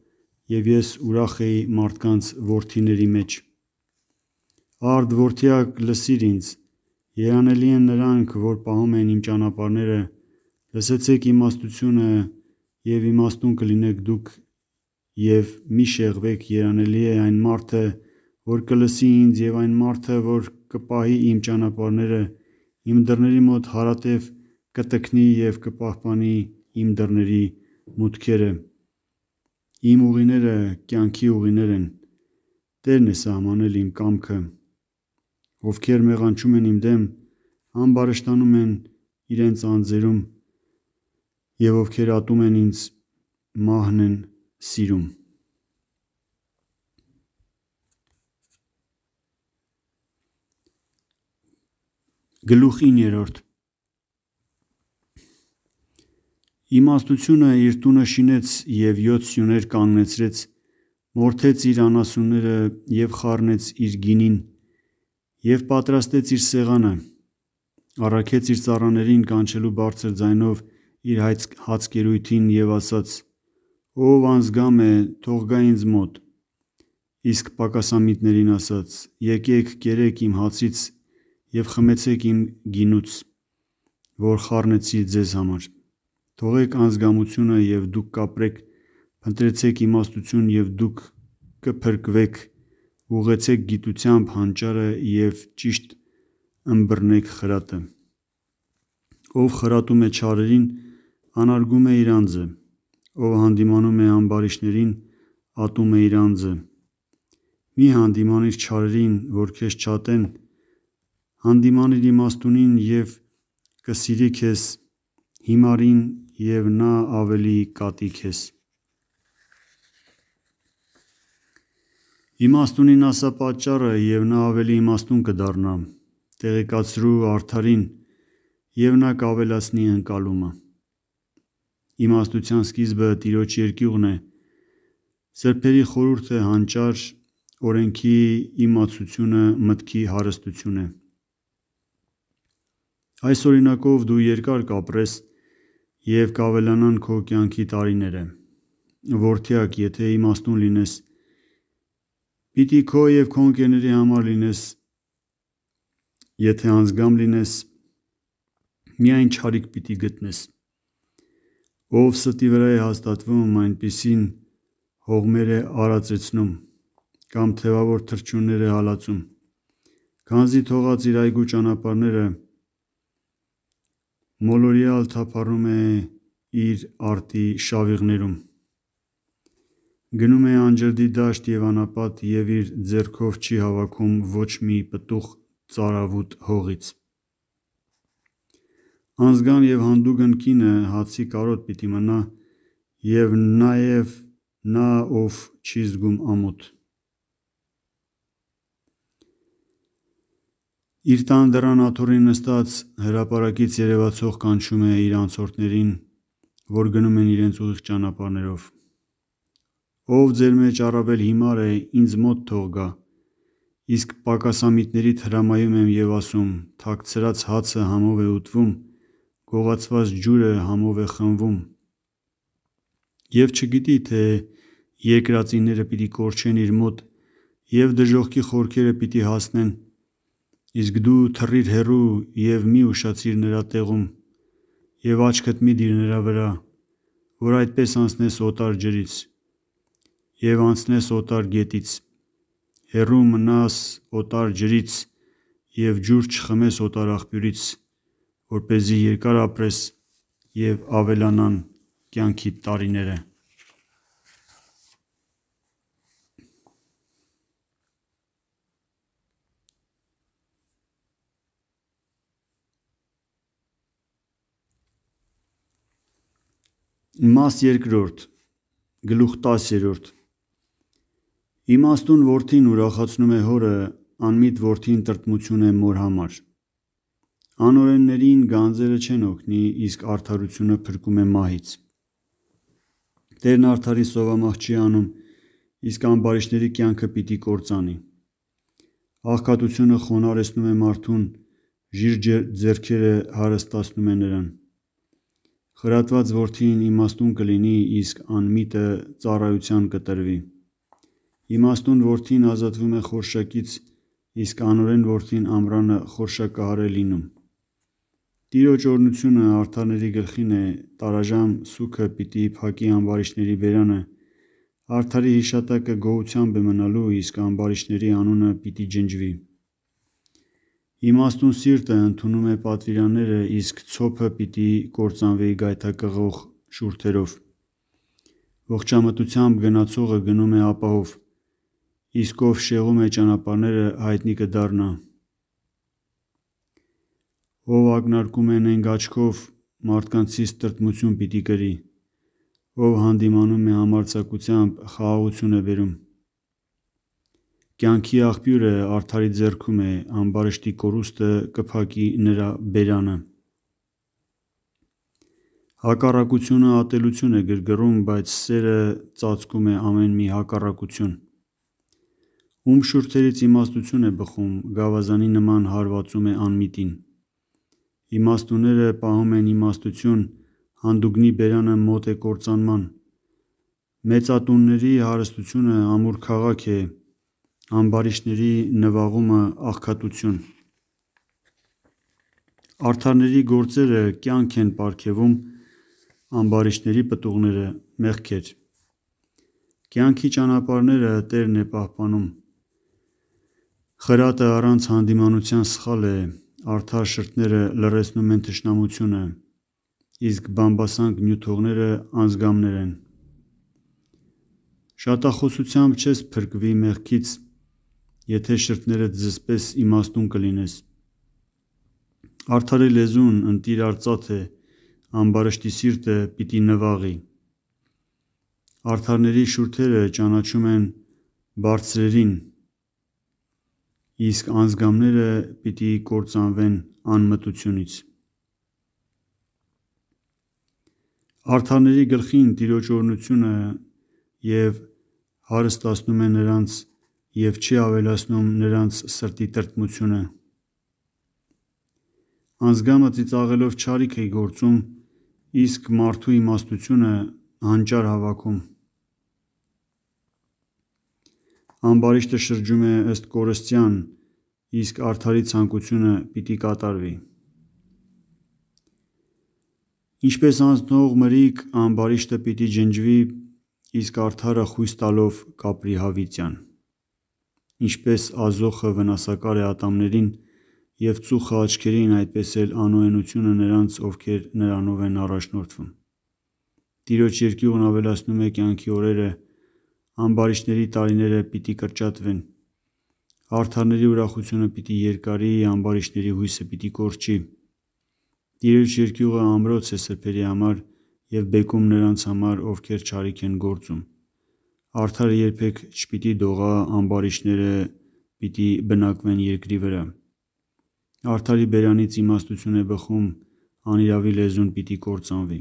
[SPEAKER 1] և ես ուրախ էի մարդկանց որդիների մեջ: Արդ որդյակ լսիր ինձ: Երանելի են նրանք, որ պահում են իմ ճանապարհները: Լսեցեք իմաստությունը և իմաստուն կլինեք դուք և մի շեղվեք երանելի է այն մարդը, որ կլսի ինձ և այն մարդը, որ կպահի իմ ճանապարհները իմ դռների մոտ հարատև կտքնի և կպահպանի իմ դռների մուտքերը: Իմ ուղիները կյանքի ուղիներ են: Տերն է սահմանել իմ կամքը: Ովքեր մեղանչում են իմ դեմ, ամբարշտանում են իրենց անձերում և ովքեր ատում են ինձ, մահն են սիրում: Իմաստությունը իր տունը շինեց և յոթ սյուներ կանգնեցրեց, մորթեց իր անասունները և խառնեց իր գինին և պատրաստեց իր սեղանը: Առաքեց իր ծառաներին կանչելու բարձր ձայնով իր հացկերույթին և ասաց. «Ով անձգամ է, թող գա ինձ մոտ»: Իսկ պակասամիտներին ասաց. «Եկեք կերեք իմ հացից և խմեցեք իմ գինուց, որ խառնեցի ձեզ համար: Թողեք անձգամությունը և դուք կապրեք, փնտրեցեք իմաստություն և դուք կփրկվեք, ուղղեցեք գիտությամբ հանճարը և ճիշտ ըմբռնեք խրատը: Ով խրատում է չարերին, անարգում է իր անձը: Ով հանդիմանում է ամբարիշտներին, ատում է իր անձը: Մի հանդիմանիր չարերին, որ քեզ չատեն, հանդիմանիր իմաստունին և կսիրի քեզ, հիմարին և նա ավելի կատի քեզ: Իմաստունին ասա պատճառը և նա ավելի իմաստուն կդառնա, տեղեկացրու արդարին և նա կավելացնի ընկալումը: Իմաստության սկիզբը Տիրոջ երկյուղն է, սրբերի խորհուրդը հանճար, օրենքի իմացությունը մտքի հարստություն է: Այս օրինակով դու երկար կապրես և կավելանան քո կյանքի տարիները: Որդյակ եթե իմաստուն լինես, պիտի քո և քո ընկերների համար լինես, եթե անձգամ լինես, միայն չարիք պիտի գտնես: Ով ստի վրա է հաստատվում, այնպիսին հողմեր է արածեցնում կամ թևավոր թռչուններ է հալածում: Քանզի թողած իր այգու ճանապարհները, մոլորյալ թափառում է իր արտի շավիղներում: Գնում է անջրդի դաշտ և անապատ և իր ձեռքով չի հավաքում ոչ մի պտուղ ծարավոտ հողից: Անձգան և հանդուգն կինը հացի կարոտ պիտի մնա և նաև նա ով չի զգում ամոթ: Իր տան դռան աթոռին նստած հրապարակից երևացող կանչում է իր անցորդներին, որ գնում են իրենց ուղիղ ճանապարհներով: Ով ձեր մեջ առավել հիմար է, ինձ մոտ թող գա: Իսկ պակասամիտներիդ հրամայում եմ և ասում, թաքցրած հացը համով է ուտվում, գողացված ջուրը համով է խմվում: Եվ չգիտի, թե երկրածիները պիտի կորչեն իր մոտ և դժոխքի խորքերը պիտի հասնեն: Իսկ դու թռիր հեռու և մի ուշացիր նրա տեղում և աչքդ մի դիր նրա վրա, որ այդպես անցնես օտար ջրից և անցնես օտար գետից: Հեռու մնաս օտար ջրից և ջուր չխմես օտար աղբյուրից, որպեսզի երկար ապրես և ավելանան կյանքիդ տարիները: Մաս երկրորդ գլուխ տասերորդ Իմաստուն որդին ուրախացնում է հորը, անմիտ որդին տրտմություն է մոր համար: Անօրեններին գանձերը չեն օգնի, իսկ արդարությունը փրկում է մահից: Տերն արդարի սովամահ չի անում, իսկ ամբարիշտների կյանքը պիտի կործանի: Աղքատությունը խոնարհեցնում է մարդուն, ժիրջը ձեռքերը հարստացնում է նրան: Խրատված որդին իմաստուն կլինի, իսկ անմիտը ծառայության կտրվի: Իմաստուն որդին ազատվում է խորշակից, իսկ անօրեն որդին ամռանը խորշակահար է լինում: Տիրոջ օրհնությունը արդարների գլխին է, տարաժամ սուգը պիտի փակի ամբարիշտների բերանը: Արդարի հիշատակը գոհությամբ է մնալու, իսկ ամբարիշտների անունը պիտի ջնջվի: Իմաստուն սիրտը ընդունում է պատվիրանները, իսկ ցոփը պիտի կործանվի գայթակղող շուրթերով: Ողջամտությամբ գնացողը գնում է ապահով, իսկ ով շեղում է ճանապարհները, հայտնի կդառնա: Ով ակնարկում է նենգ աչքով, մարդկանցից տրտմություն պիտի կրի: Ով հանդիմանում է համարձակությամբ, խաղաղություն է բերում: Կյանքի աղբյուրը արդարի ձեռքում է, ամբարիշտի կորուստը կփակի նրա բերանը: Հակառակությունը ատելություն է գրգռում, բայց սերը ծածկում է ամեն մի հակառակություն: Ում շուրթերից իմաստություն է բխում, գավազանի նման հարվածում է անմիտին: Իմաստունները պահում են իմաստություն, հանդուգնի բերանը մոտ է կործանման: Մեծատունների հարստությունը ամուր քաղաք է, ամբարիշտների նվաղումը աղքատություն: Արդարների գործերը կյանք են պարգևում, ամբարիշտների պտուղները մեղքեր: Կյանքի ճանապարհները Տերն է պահպանում: Խրատը առանց հանդիմանության սխալ է, արդար շրթները լռեցնում են թշնամությունը, իսկ բամբասանք նյութողները անձգամներ են: Շատախոսությամբ չես փրկվի մեղքից, եթե շրթներդ զսպես իմաստուն կլինես: Արդարի լեզուն ընտիր արծաթ է, ամբարիշտի սիրտը պիտի նվաղի: Արդարների շուրթերը ճանաչում են բարձրերին, իսկ անձգամները պիտի կործանվեն անմտությունից: Արդարների գլխին Տիրոջ օրհնությունը և հարստացնում է նրանց և չի ավելացնում նրանց սրտի տրտմությունը: Անձգամը ծիծաղելով չարիք է գործում, իսկ մարդու իմաստությունը հանճար հավաքում: Ամբարիշտը շրջում է ըստ կորստյան, իսկ արդարի ցանկությունը պիտի կատարվի: Ինչպես անցնող մրրիկ ամբարիշտը պիտի ջնջվի, իսկ արդարը խույս տալով կապրի հավիտյան: Ինչպես ազոխը վնասակար է ատամներին և ծուխը աչքերին, այդպես էլ անօրենությունը նրանց ովքեր նրանով են առաջնորդվում: Տիրոջ երկյուղն ավելացնում է կյանքի օրերը, ամբարիշտների տարիները պիտի կրճատվեն: Արդարների ուրախությունը պիտի երկարի, ամբարիշտների հույսը պիտի կորչի: Տիրոջ երկյուղը ամրոց է սրբերի համար և բեկում նրանց համար, ովքեր չարիք են գործում: Արդարը երբեք չպիտի դողա, ամբարիշտները պիտի բնակվեն երկրի վրա: Արդարի բերանից իմաստություն է բխում, անիրավի լեզուն պիտի կործանվի: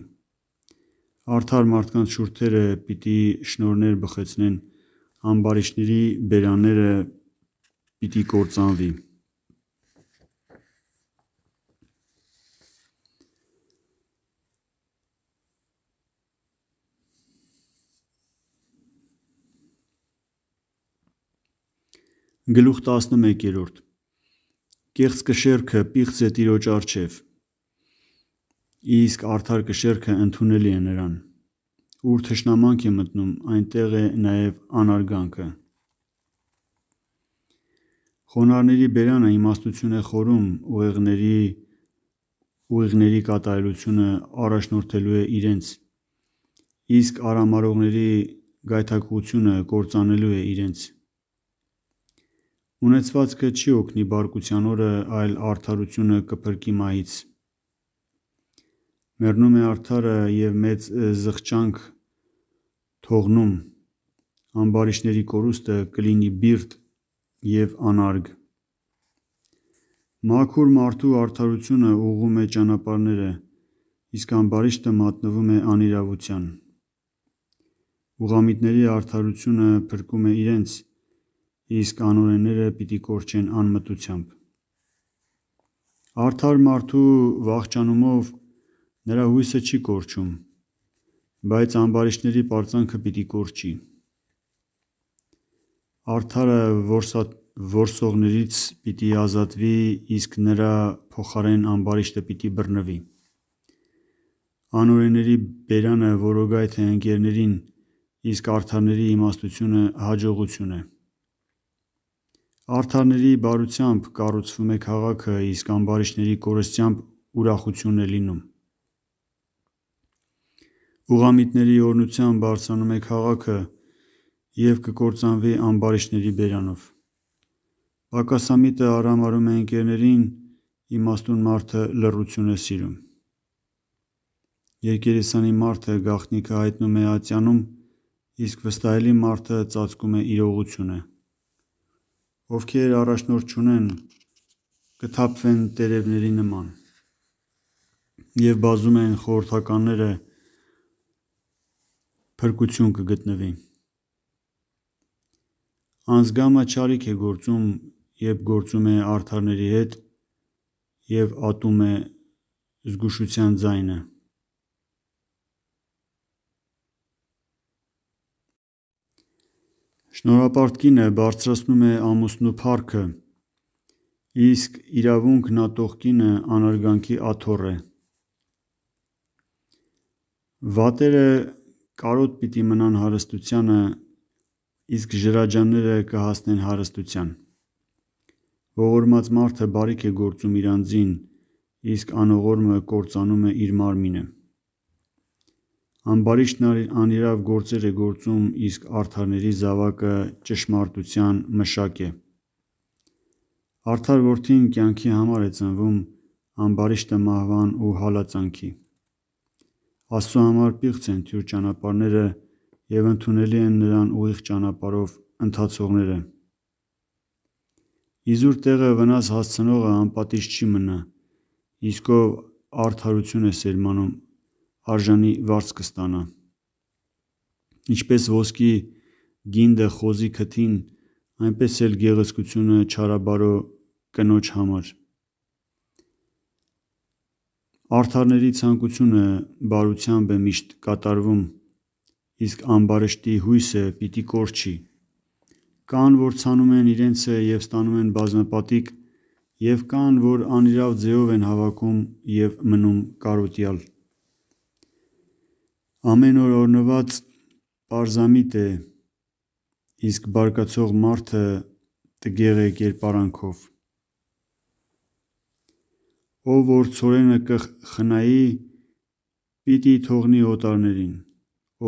[SPEAKER 1] Արդար մարդկանց շուրթերը պիտի շնորհներ բխեցնեն, ամբարիշտների բերանները պիտի կործանվի: Կեղծ կշեռքը պիղծ է Տիրոջ առջև, իսկ արդար կշեռքը ընդունելի է նրան: Ուր թշնամանք է մտնում, այնտեղ է նաև անարգանքը: Խոնարհների բերանը իմաստություն է խորում, ուղիղների կատարելությունը առաջնորդելու է իրենց, իսկ արհամարհողների գայթակղությունը կործանելու է իրենց: Ունեցվածքը չի օգնի բարկության օրը, այլ արդարությունը կփրկի մահից: Մեռնում է արդարը և մեծ զղջանք թողնում, ամբարիշտների կորուստը կլինի բիրտ և անարգ: Մաքուր մարդու արդարությունը ուղղում է ճանապարհները, իսկ ամբարիշտը մատնվում է անիրավության: Ուղղամիտների արդարությունը փրկում է իրենց, իսկ անօրենները պիտի կորչեն անմտությամբ: Արդար մարդու վախճանումով նրա հույսը չի կորչում, բայց ամբարիշտների պարծանքը պիտի կորչի: Արդարը որսողներից պիտի ազատվի, իսկ նրա փոխարեն ամբարիշտը պիտի բռնվի: Անօրենների բերանը որոգայթ է ընկերներին, իսկ արդարների իմաստությունը հաջողություն է: Արդարների բարությամբ կառուցվում է քաղաքը, իսկ ամբարիշտների կորստությամբ ուրախություն է լինում: Ուղղամիտների օրհնությամբ բարձրանում է քաղաքը և կկործանվի ամբարիշտների բերանով: Պակասամիտը արհամարհում է ընկերներին, իմաստուն մարդը լռություն է սիրում: Երկերեսանի մարդը գաղտնիքը հայտնում է ատյանում, իսկ վստահելի մարդը ծածկում է իրողությունը: Ովքեր առաջնորդ չունեն, կթափվեն տերևների նման և բազում են խորհրդականները, փրկություն կգտնվի: Անձգամը չարիք է գործում, երբ գործում է արդարների հետ և ատում է զգուշության ձայնը: Շնորհապարտ կինը բարձրացնում է ամուսնու փառքը, իսկ իրավունքն ատող կինը անարգանքի աթոռ է: Վատերը կարոտ պիտի մնան հարստությանը, իսկ ջրաջանները կհասնեն հարստության: Ողորմած մարդը բարիք է գործում իր անձին, իսկ անողորմը կործանում է իր մարմինը: Ամբարիշտն անիրավ գործեր է գործում, իսկ արդարների զավակը ճշմարտության մշակ է: Արդար որդին կյանքի համար է ծնվում, ամբարիշտը մահվան ու հալածանքի: Աստծու համար պիղծ են թյուր ճանապարհները և ընդունելի են նրան ուղիղ ճանապարհով ընթացողները։ Իզուր տեղը վնաս հասցնողը անպատիժ չի մնա, իսկ ով արդարություն է սերմանում, արժանի վարձ կստանա։ Ինչպես ոսկի գինդը խոզի քթին, այնպես էլ գեղեցկությունը չարաբարո կնոջ համար։ Արդարների ցանկությունը բարությամբ է միշտ կատարվում, իսկ ամբարշտի հույսը պիտի կորչի։ Կան, որ ցանում են իրենցը և ստանում են բազմապատիկ, և կան, որ անիրավ ձեով են հավաքում և մնում կարոտյալ։ Ամեն օր օրհնված պարզամիտ է, իսկ բարկացող մարդը տգեղ է կերպարանքով։ Ով որ ցորենը կխնայի, պիտի թողնի օտարներին,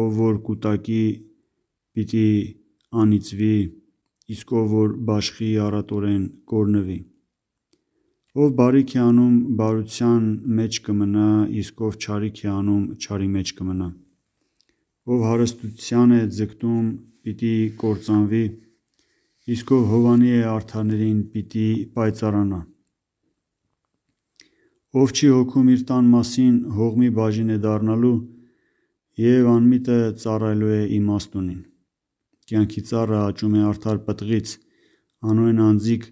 [SPEAKER 1] ով որ կուտակի, պիտի անիծվի, իսկ ով որ բաշխի առատորեն կօրհնվի։ Ով բարիք է անում, բարության մեջ կմնա, իսկ ով չարիք է անում, չարի մեջ կմնա։ Ով հարստության է ձգտում, պիտի կործանվի, իսկ ով հովանի է արդարներին, պիտի պայծառանա։ Ով չի հոգում իր տան մասին, հողմի բաժին է դառնալու, և անմիտը ծառայելու է իմաստունին։ Կյանքի ծառը աճում է արդար պտղից, անօրեն անձինք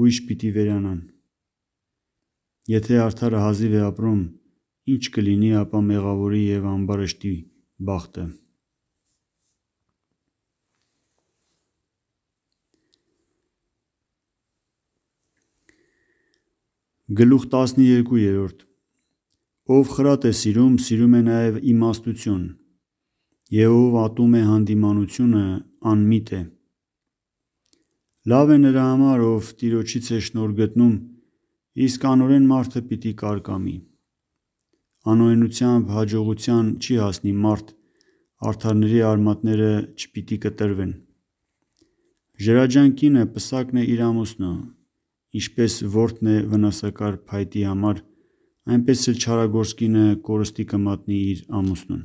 [SPEAKER 1] հույժ պիտի վերանան։ Եթե արդարը հազիվ է ապրում, ի՞նչ կլինի ապա մեղավորի և ամբարշտի բախտը։ Գլուխ տասնյոթերորդ Ով խրատ է սիրում, սիրում է նաև իմաստություն, և ով ատում է հանդիմանությունը, անմիտ է։ Լավ է նրա համար, ով Տիրոջից է շնորհ գտնում, իսկ անօրեն մարդը պիտի կարկամի։ Անօրենությամբ հաջողության չի հասնի մարդ, արդարների արմատները չպիտի կտրվեն։ Ժրաջան կինը պսակն է իր ամուսնու, Ինչպես որդն է վնասակար փայտի համար, այնպես էլ չարագործ կինը կորստի կմատնի իր ամուսնուն։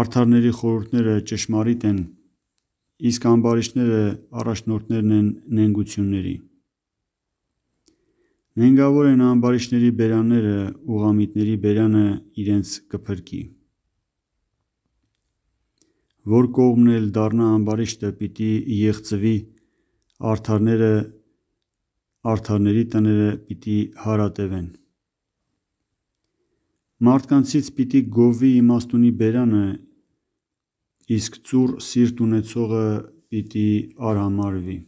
[SPEAKER 1] Արդարների խորհուրդները ճշմարիտ են, իսկ ամբարիշտները առաջնորդներ են նենգությունների։ Նենգավոր են ամբարիշտների բերանները, ուղղամիտների բերանը իրենց կփրկի։ Որ կողմն էլ դառնա ամբարիշտը, պիտի եղծվի, արդարների տները պիտի հարատևեն։ Մարդկանցից պիտի գովվի իմաստունի բերանը, իսկ ծուռ սիրտ ունեցողը պիտի արհամարհվի։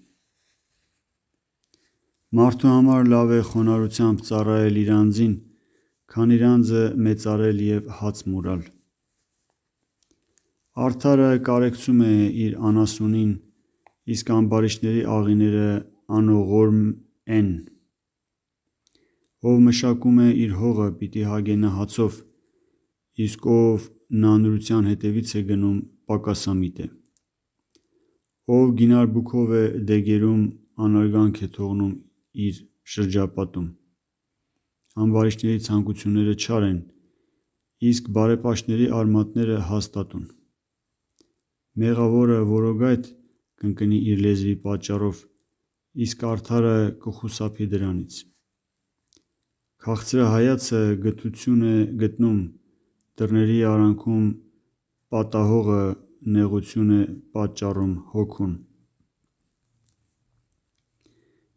[SPEAKER 1] Մարդու համար լավ է խոնարհությամբ ծառայել իր անձին, քան իր անձը մեծարել և հաց մուրալ։ Արդարը կարեկցում է իր անասունին, իսկ ամբարիշտների աղիները անողորմ են։ Ով մշակում է իր հողը, պիտի հագենա հացով, իսկ ով նանրության հետևից է գնում, պակասամիտ է։ Ով գինարբուքով է դեգերում, անարգանք է թողնում իր շրջապատում։ Ամբարիշտների ցանկությունները չար են, իսկ բարեպաշտների արմատները հաստատուն։ Մեղավորը որոգայթ կընկնի իր լեզվի պատճառով, իսկ արդարը կխուսափի դրանից։ Քաղցրահայացը գթություն է գտնում, դռների արանքում պատահողը նեղություն է պատճառում հոգուն։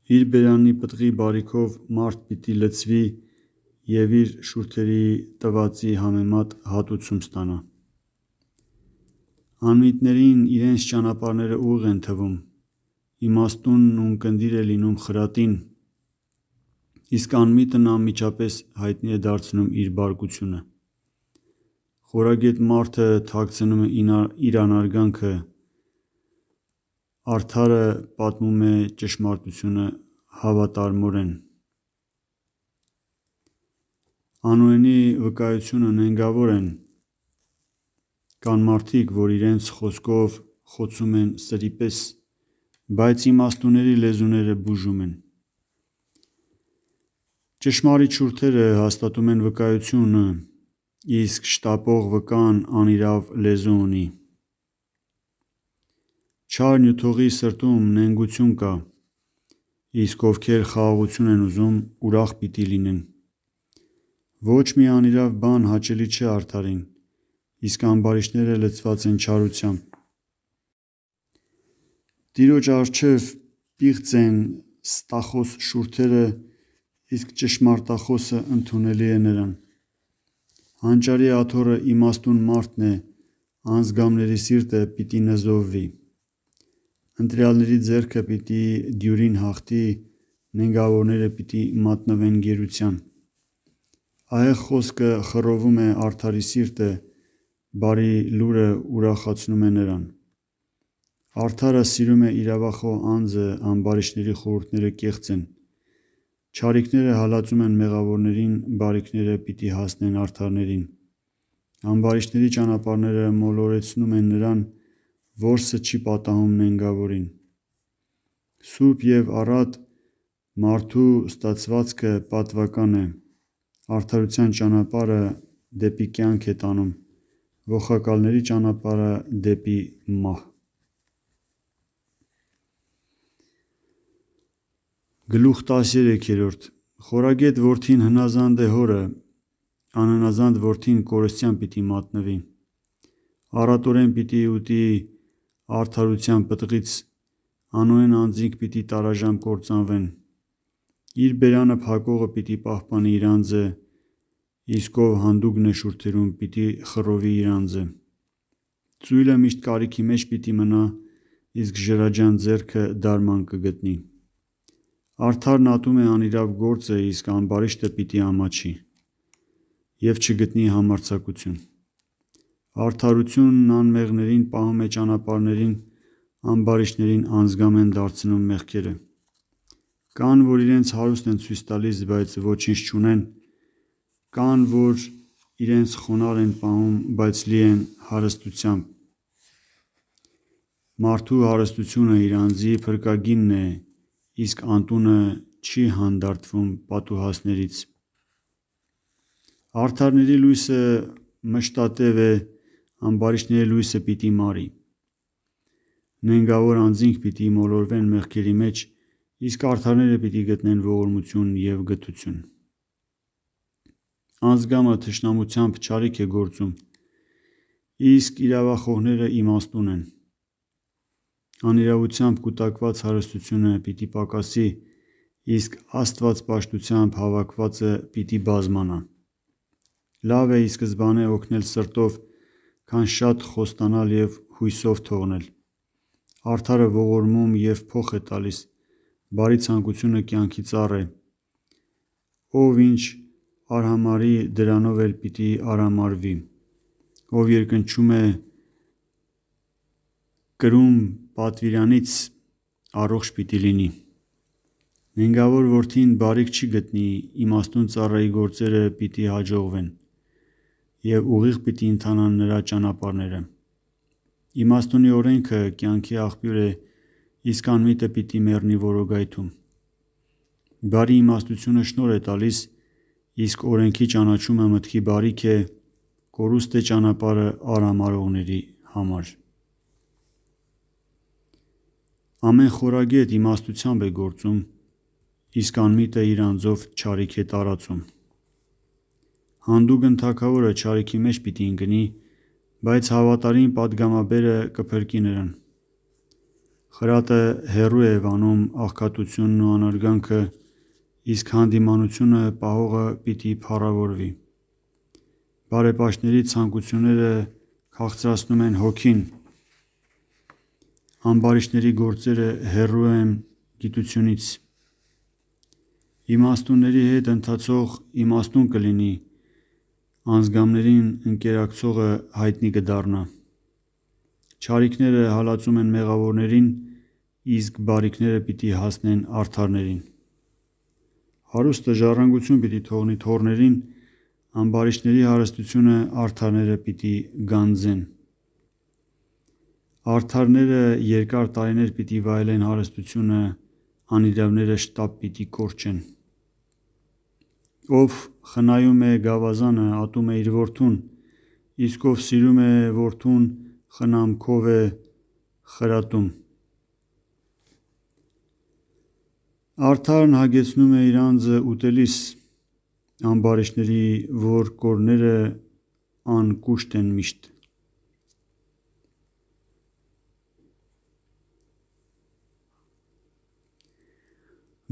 [SPEAKER 1] Իր բերանի պտղի բարիքով մարդ պիտի լցվի և իր շուրթերի տվածի համեմատ հատուցում ստանա։ Անմիտներին իրենց ճանապարհները ուղիղ են թվում, իմաստունն ունկնդիր է լինում խրատին, իսկ անմիտն անմիջապես հայտնի է դարձնում իր բարկությունը։ Խորագետ մարդը թաքցնում է իր անարգանքը, արդարը պատմում է ճշմարտությունը հավատարմորեն։ Անօրենի վկայությունը նենգավոր են։ Կան մարդիկ, որ իրենց խոսքով խոցում են սրի պես, բայց իմաստունների լեզուները բուժում են։ Ճշմարիտ շուրթերը հաստատում են վկայությունը, իսկ շտապող վկան անիրավ լեզու ունի։ Չար նյութողի սրտում նենգություն կա, իսկ ովքեր խաղաղություն են ուզում, ուրախ պիտի լինեն: Ոչ մի անիրավ բան հաճելի չէ արդարին, իսկ ամբարիշտները լցված են չարությամբ: Տիրոջ առջև պիղծ են ստախոս շուրթերը, իսկ ճշմարտախոսը ընդունելի է նրան: Հանճարի աթոռը իմաստուն մարդն է, անձգամների սիրտը պիտի նզովվի: Ընտրյալների ձեռքը պիտի դյուրին հաղթի, նենգավորները պիտի մատնվեն գերության: Ահեղ խոսքը խռովում է արդարի սիրտը, բարի լուրը ուրախացնում է նրան: Արդարը սիրում է իրավախոհ անձը, ամբարիշտների խորհուրդները կեղծ են: Չարիքները հալածում են մեղավորներին, բարիքները պիտի հասնեն արդարներին: Ամբարիշտների ճանապարհները մոլորեցնում են նրան, որսը չի պատահում նենգավորին: Սուրբ և առատ մարդու ստացվածքը պատվական է: Արդարության ճանապարհը դեպի կյանք է տանում, ողորմյալների ճանապարհը դեպի մահ: Խորագետ որդին հնազանդ է հորը, անհնազանդ որդին կորստյան պիտի մատնվի: Առատորեն պիտի ուտի արդարության պտղից, անօրեն անձինք պիտի տարաժամ կործանվեն: Իր բերանը փակողը պիտի պահպանի իր անձը, իսկ ով հանդուգն է շուրթերում, պիտի խռովի իր անձը: Ծույլը միշտ կարիքի մեջ պիտի մնա, իսկ ջրաջան ձեռքը դարման կգտնի: Արդարն ատում է անիրավ գործը, իսկ ամբարիշտը պիտի ամաչի և չգտնի համարձակություն: Արդարությունն անմեղներին պահում է ճանապարհներին, ամբարիշտներին անձգամ են դարձնում մեղքերը: Կան, որ իրենց հարուստ են ցույց տալիս, բայց ոչինչ չունեն, կան, որ իրենց խոնարհ են պահում, բայց լի են հարստությամբ: Մարդու հարստությունը իր անձի փրկագինն է, իսկ անտունը չի հանդարտվում պատուհասներից: Արդարների լույսը մշտատև է, ամբարիշտների լույսը պիտի մարի: Նենգավոր անձինք պիտի մոլորվեն մեղքերի մեջ, իսկ արդարները պիտի գտնեն ողորմություն և գթություն: Անձգամը թշնամությամբ չարիք է գործում, իսկ իրավախոհները իմաստուն են: Անիրավությամբ կուտակված հարստությունը պիտի պակասի, իսկ աստվածպաշտությամբ հավաքվածը պիտի բազմանա: Լավ է ի սկզբանե օգնել սրտով, քան շատ խոստանալ և հույսով թողնել: Արդարը ողորմում և փոխ է տալիս, բարի ցանկությունը կյանքի ծառ է: Ով ինչ արհամարհի, դրանով էլ պիտի արհամարհվի: Ով երկնչում է կրում պատվիրանից, առողջ պիտի լինի: Նենգավոր որդին բարիք չի գտնի, իմաստուն ծառայի գործերը պիտի հաջողվեն և ուղիղ պիտի ընթանան նրա ճանապարհները: Իմաստունի օրենքը կյանքի աղբյուր է, իսկ անմիտը պիտի մեռնի որոգայթում: Բարի իմաստությունը շնորհ է տալիս, իսկ օրենքի ճանաչումը մտքի բարիք է, կորուստ է ճանապարհը արհամարհողների համար: Ամեն խորագետ իմաստությամբ է գործում, իսկ անմիտը իր անձով չարիք է տարածում: Հանդուգն թագավորը չարիքի մեջ պիտի ընկնի, բայց հավատարիմ պատգամաբերը կփրկի նրան: Խրատը հեռու է վանում աղքատությունն ու անարգանքը, իսկ հանդիմանությունը պահողը պիտի փառավորվի: Բարեպաշտների ցանկությունները քաղցրացնում են հոգին, ամբարիշտների գործերը հեռու են գիտությունից: Իմաստունների հետ ընթացող իմաստուն կլինի, անձգամներին ընկերակցողը հայտնի կդառնա: Չարիքները հալածում են մեղավորներին, իսկ բարիքները պիտի հասնեն արդարներին: Հարուստը ժառանգություն պիտի թողնի թոռներին, ամբարիշտների հարստությունը արդարները պիտի գանձեն: Արդարները երկար տարիներ պիտի վայելեն հարստությունը, անիրավները շտապ պիտի կորչեն: Ով խնայում է գավազանը, ատում է իր որդուն, իսկ ով սիրում է որդուն, խնամքով է խրատում Արդարն հագեցնում է իր անձը ուտելիս, ամբարիշտների որ կորները անկուշտ են միշտ։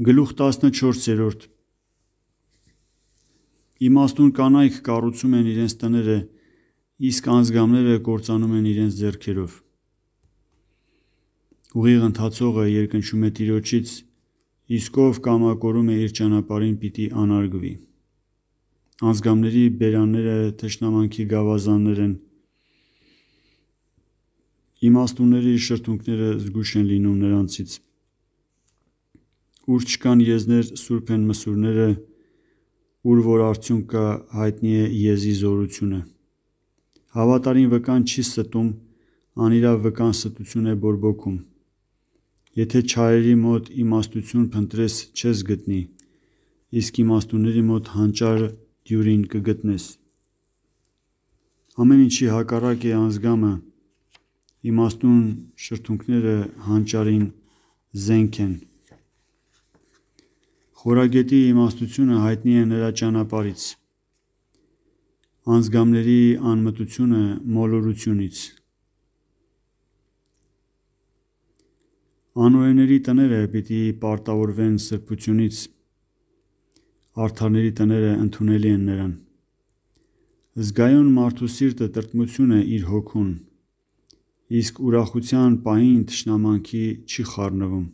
[SPEAKER 1] Գլուխ 14-րդ Իմաստուն կանայք կառուցում են իրենց տները, իսկ անձգամները կործանում են իրենց ձեռքերով։ Ուղիղ ընթացողը երկնչում է Տիրոջից իսկ ով կամակորում է իր ճանապարհին պիտի անարգվի։ Անձգամների բերանները թշնամանքի գավազաններ են։ Իմաստունների շրթունքները զգույշ են լինում նրանցից։ Ուր չկան եզներ, սուրբ են մսուրները, ուր որ արդյունք կա, հայտնի է եզի զորությունը։ Հավատարին վկան չի ստում, անիրավ վկան ստություն է բորբոքում։ Եթե չարերի մոտ իմաստություն փնտրես չես գտնի, իսկ իմաստունների մոտ հանճար դյուրին կգտնես։ Ամեն ինչի հակառակ է անձգամը, իմաստուն շրթունքները հանճարին զենք են։ Խորագետի իմաստությունը հայտնի է նրա ճանապարհից, անձգամների անմտությունը մոլորությունից։ Անօրենների տները պիտի պարտավորվեն սրբությունից, արդարների տները ընդունելի են նրան։ Զգայուն մարդու սիրտը տրտմություն է իր հոգուն, իսկ ուրախության պահին թշնամանքի չի խառնվում։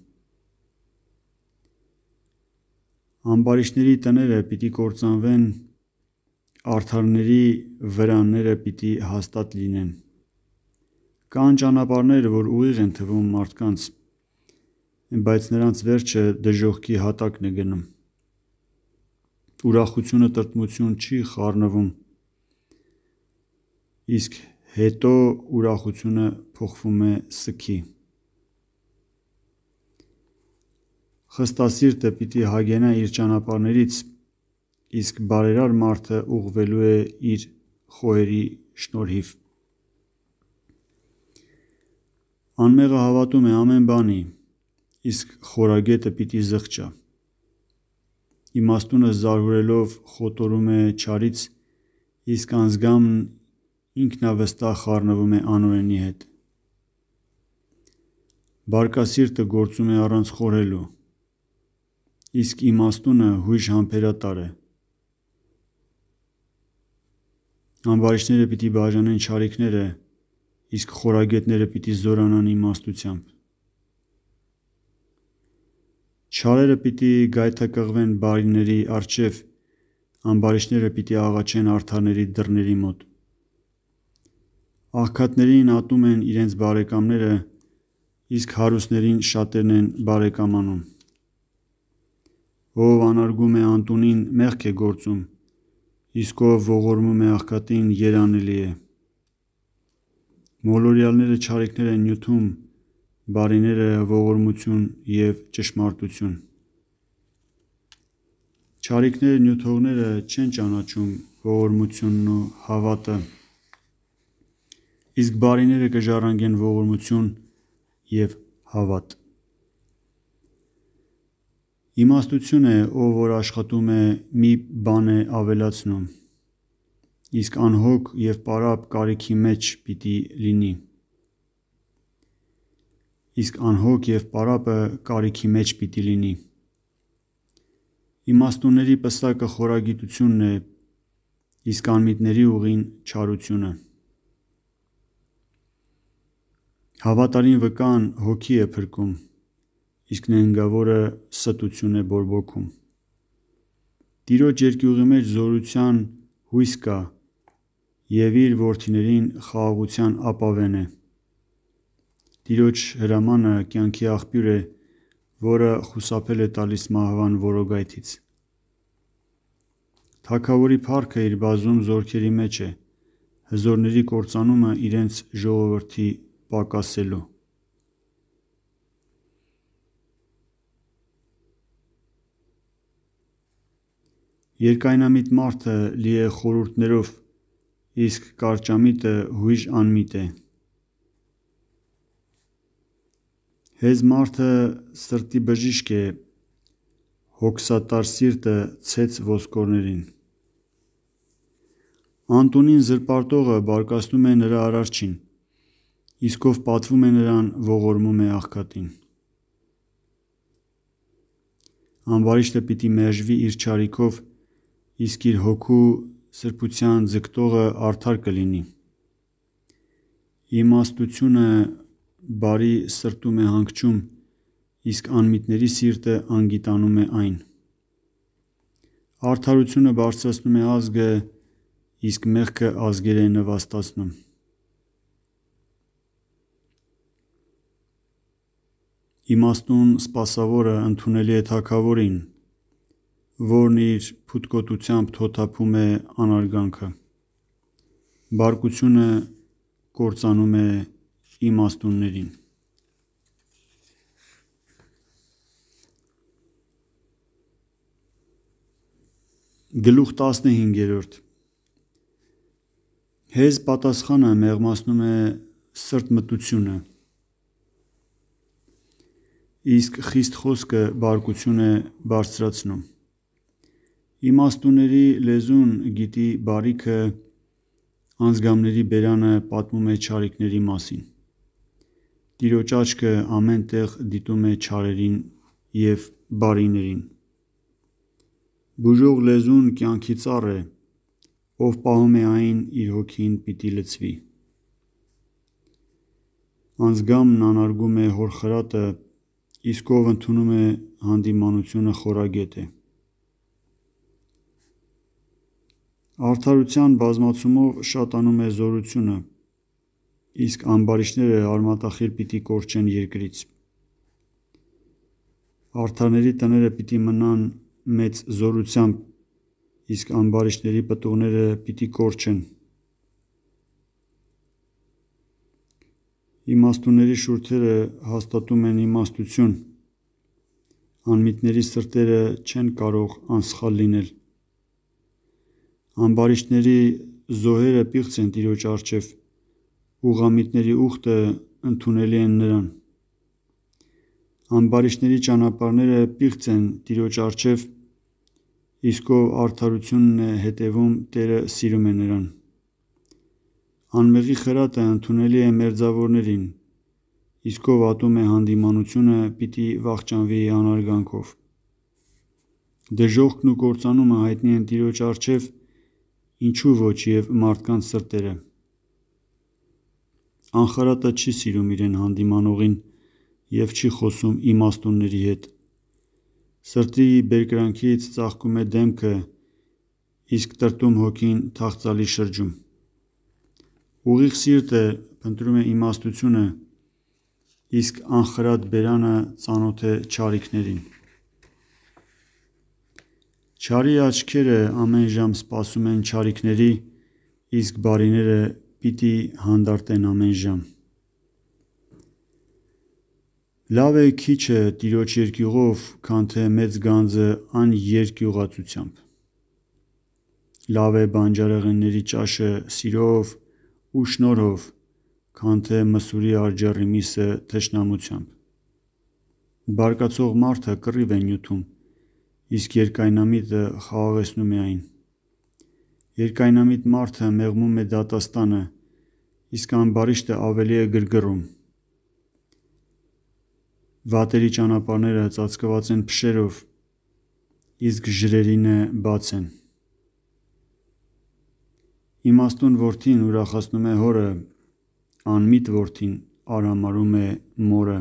[SPEAKER 1] Ամբարիշտների տները պիտի կործանվեն, արդարների վրանները պիտի հաստատ լինեն։ Կան ճանապարհներ, որ ուղիղ են թվում մարդկանց, բայց նրանց վերջը դժոխքի հատակն է գնում։ Ուրախությունը տրտմություն չի խառնվում, իսկ հետո ուրախությունը փոխվում է սգի։ Խստասիրտը պիտի հագենա իր ճանապարհներից, իսկ բարերար մարդը ուղղվելու է իր խոհերի շնորհիվ։ Անմեղը հավատում է ամեն բանի, իսկ խորագետը պիտի զղջա։ Իմաստունը զարհուրելով խոտորում է չարից, իսկ անձգամն ինքնավստահ խառնվում է անօրենի հետ։ Բարկասիրտը գործում է առանց խորհելու, իսկ իմաստունը հույժ համբերատար է։ Ամբարիշտները պիտի բաժանեն չարիքները, իսկ խորագետները պիտի զորանան իմաստությամբ։ Չարերը պիտի գայթակղվեն բարիների առջև, ամբարիշտները պիտի աղաչեն արդարների դռների մոտ։ Աղքատներին ատում են իրենց բարեկամները, իսկ հարուստներին շատերն են բարեկամանում։ Ով անարգում է անտունին, մեղք է գործում, իսկ ով ողորմում է աղքատին, երանելի է։ Մոլորյալները չարիքներ են նյութում, բարիները ողորմություն և ճշմարտություն։ Չարիքներ նյութողները չեն ճանաչում ողորմությունն ու հավատը, իսկ բարիները կժառանգեն ողորմություն և հավատ։ Իմաստություն է, ով որ աշխատում է, մի բան է ավելացնում, իսկ անհոգ և պարապ կարիքի մեջ պիտի լինի իսկ անհոգ և պարապը կարիքի մեջ պիտի լինի։ Իմաստունների պսակը խորագիտությունն է, իսկ անմիտների ուղին չարությունը։ Հավատարիմ վկան հոգի է փրկում, իսկ նենգավորը ստություն է բորբոքում։ Տիրոջ երկյուղի մեջ զորության հույս կա և իր որդիներին խաղաղության ապավեն է։ Տիրոջ հրամանը կյանքի աղբյուր է, որը խուսափել է տալիս մահվան որոգայթից։ Թագավորի փառքը իր բազում զորքերի մեջ է, հզորների կործանումը իրենց ժողովրդի պակասելու։ Երկայնամիտ մարդը լի է խորհուրդներով, իսկ կարճամիտը հույժ անմիտ է։ Հեզ մարդը սրտի բժիշկ է, հոգսատար սիրտը ցեց ոսկորներին։ Անտունին զրպարտողը բարկացնում է նրա արարչին, իսկ ով պատվում է նրան, ողորմում է աղքատին։ Ամբարիշտը պիտի մերժվի իր չարիքով, իսկ իր հոգու սրբության ձգտողը արդար կլինի։ Իմաստությունը բարի սրտում է հանգչում, իսկ անմիտների սիրտը անգիտանում է այն։ Արդարությունը բարձրացնում է ազգը, իսկ մեղքը ազգեր է նվաստացնում։ Իմաստուն սպասավորը ընդունելի է թագավորին, որն իր փութկոտությամբ թոթափում է անարգանքը։ Բարկությունը կործանում է իմաստուններին։ Գլուխ 15 Հեզ պատասխանը մեղմացնում է սրտմտությունը, իսկ խիստ խոսքը բարկություն է բարձրացնում։ Իմաստունների լեզուն գիտի բարիքը, անձգամների բերանը պատմում է չարիքների մասին։ Տիրոջ աչքը ամեն տեղ դիտում է չարերին և բարիներին։ Բուժող լեզուն կյանքի ծառ է, ով պահում է այն, իր հոգին պիտի լցվի։ Անձգամն անարգում է հոր խրատը, իսկ ով ընդունում է հանդիմանությունը խորագետ է։ Արդարության բազմացումով շատանում է զորությունը, իսկ ամբարիշտները արմատախիլ պիտի կորչեն երկրից։ Արդարների տները պիտի մնան մեծ զորությամբ, իսկ ամբարիշտների պտուղները պիտի կորչեն։ Իմաստունների շուրթերը հաստատում են իմաստություն, անմիտների սրտերը չեն կարող անսխալ լինել։ Ամբարիշտների զոհերը պիղծ են Տիրոջ առջև, ուղղամիտների ուխտը ընդունելի են Նրան։ Ամբարիշտների ճանապարհները պիղծ են Տիրոջ առջև, իսկ ով արդարությունն է հետևում, Տերը սիրում է նրան։ Անմեղի խրատը ընդունելի է մերձավորներին, իսկ ով ատում է հանդիմանությունը, պիտի վախճանվի անարգանքով։ Դժոխքն ու կործանումը հայտնի են Տիրոջ առջև, ինչու ոչ և մարդկանց սրտերը։ Անխրատը չի սիրում իրեն հանդիմանողին և չի խոսում իմաստունների հետ։ Սրտի բերկրանքից ծաղկում է դեմքը, իսկ տրտում հոգին թախծալի շրջում։ Ուղիղ սիրտը փնտրում է իմաստությունը, իսկ անխրատ բերանը ծանոթ է չարիքներին։ Չարի աչքերը ամեն ժամ սպասում են չարիքների, իսկ բարիները պիտի հանդարտեն ամեն ժամ։ Լավ է քիչը Տիրոջ երկյուղով, քան թե մեծ գանձը աներկյուղածությամբ։ Լավ է բանջարեղենների ճաշը սիրով ու շնորհով, քան թե մսուրի արջեռի միսը թշնամությամբ։ Բարկացող մարդը կռիվ է նյութում, իսկ երկայնամիտը խաղաղեցնում է այն։ Երկայնամիտ մարդը մեղմում է դատաստանը, իսկ ամբարիշտը ավելի է գրգռում։ Վատերի ճանապարհները ծածկված են փշերով, իսկ ժրերինը բաց են։ Իմաստուն որդին ուրախացնում է հորը, անմիտ որդին արհամարհում է մորը։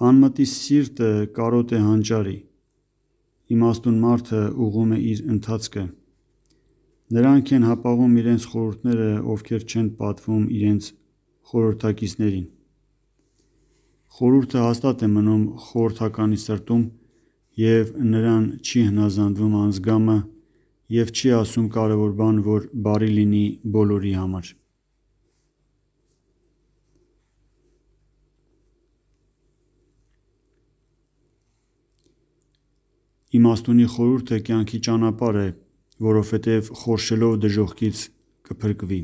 [SPEAKER 1] Անմտի սիրտը կարոտ է հանճարի, իմաստուն մարդը ուղղում է իր ընթացքը։ Նրանք են հապաղում իրենց խորհուրդները, ովքեր չեն պատվում իրենց խորհրդակիցներին։ Խորհուրդը հաստատ է մնում խորհրդականի սրտում, և նրան չի հնազանդվում անձգամը և չի ասում կարևոր բան, որ բարի լինի բոլորի համար։ Իմաստունի խորհուրդը կյանքի ճանապարհ է, որովհետև խորշելով դժոխքից կփրկվի։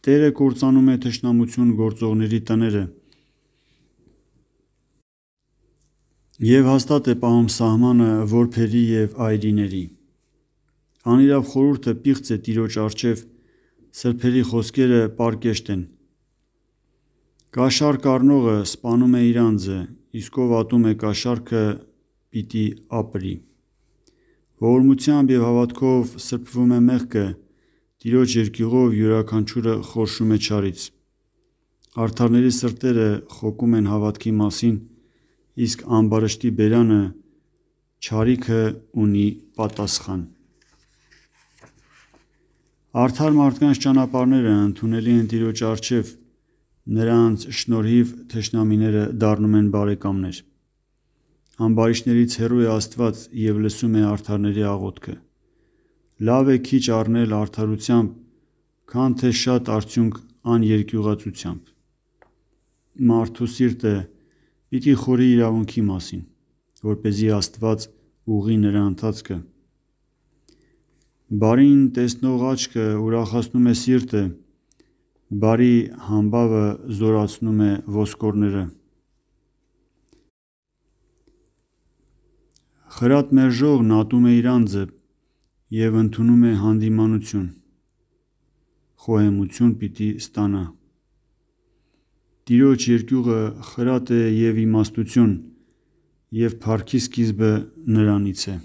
[SPEAKER 1] Տերը կործանում է թշնամություն գործողների տները և հաստատ է պահում սահմանը որբերի և այրիների: Անիրավ խորհուրդը պիղծ է Տիրոջ առջև, սրբերի խոսքերը պարկեշտ են: Կաշառք առնողը սպանում է իր անձը, իսկ ով ատում է կաշառքը պիտի ապրի: Ողորմությամբ և հավատքով սրբվում է մեղքը, Տիրոջ երկյուղով յուրաքանչյուրը խորշում է չարից: Արդարների սրտերը խոկում են հավատքի մասին, իսկ ամբարշտի բերանը չարիքը ունի պատասխան: Արդար մարդկանց ճանապարհները ընդունելի են Տիրոջ առջև, նրանց շնորհիվ թշնամիները դառնում են բարեկամներ: Ամբարիշտներից հեռու է Աստված և լսում է արդարների աղոթքը: Լավ է քիչ առնել արդարությամբ, քան թե շատ արդյունք աներկյուղածությամբ: Մարդու սիրտը պիտի խորհի իրավունքի մասին, որպեսզի Աստված ուղղի նրա ընթացքը: Բարին տեսնող աչքը ուրախացնում է սիրտը, բարի համբավը զորացնում է ոսկորները: Խրատ մերժողն ատում է իր անձը և ընդունում է հանդիմանություն, խոհեմություն պիտի ստանա: Տիրոջ երկյուղը խրատ է և իմաստություն, և փառքի սկիզբը նրանից է: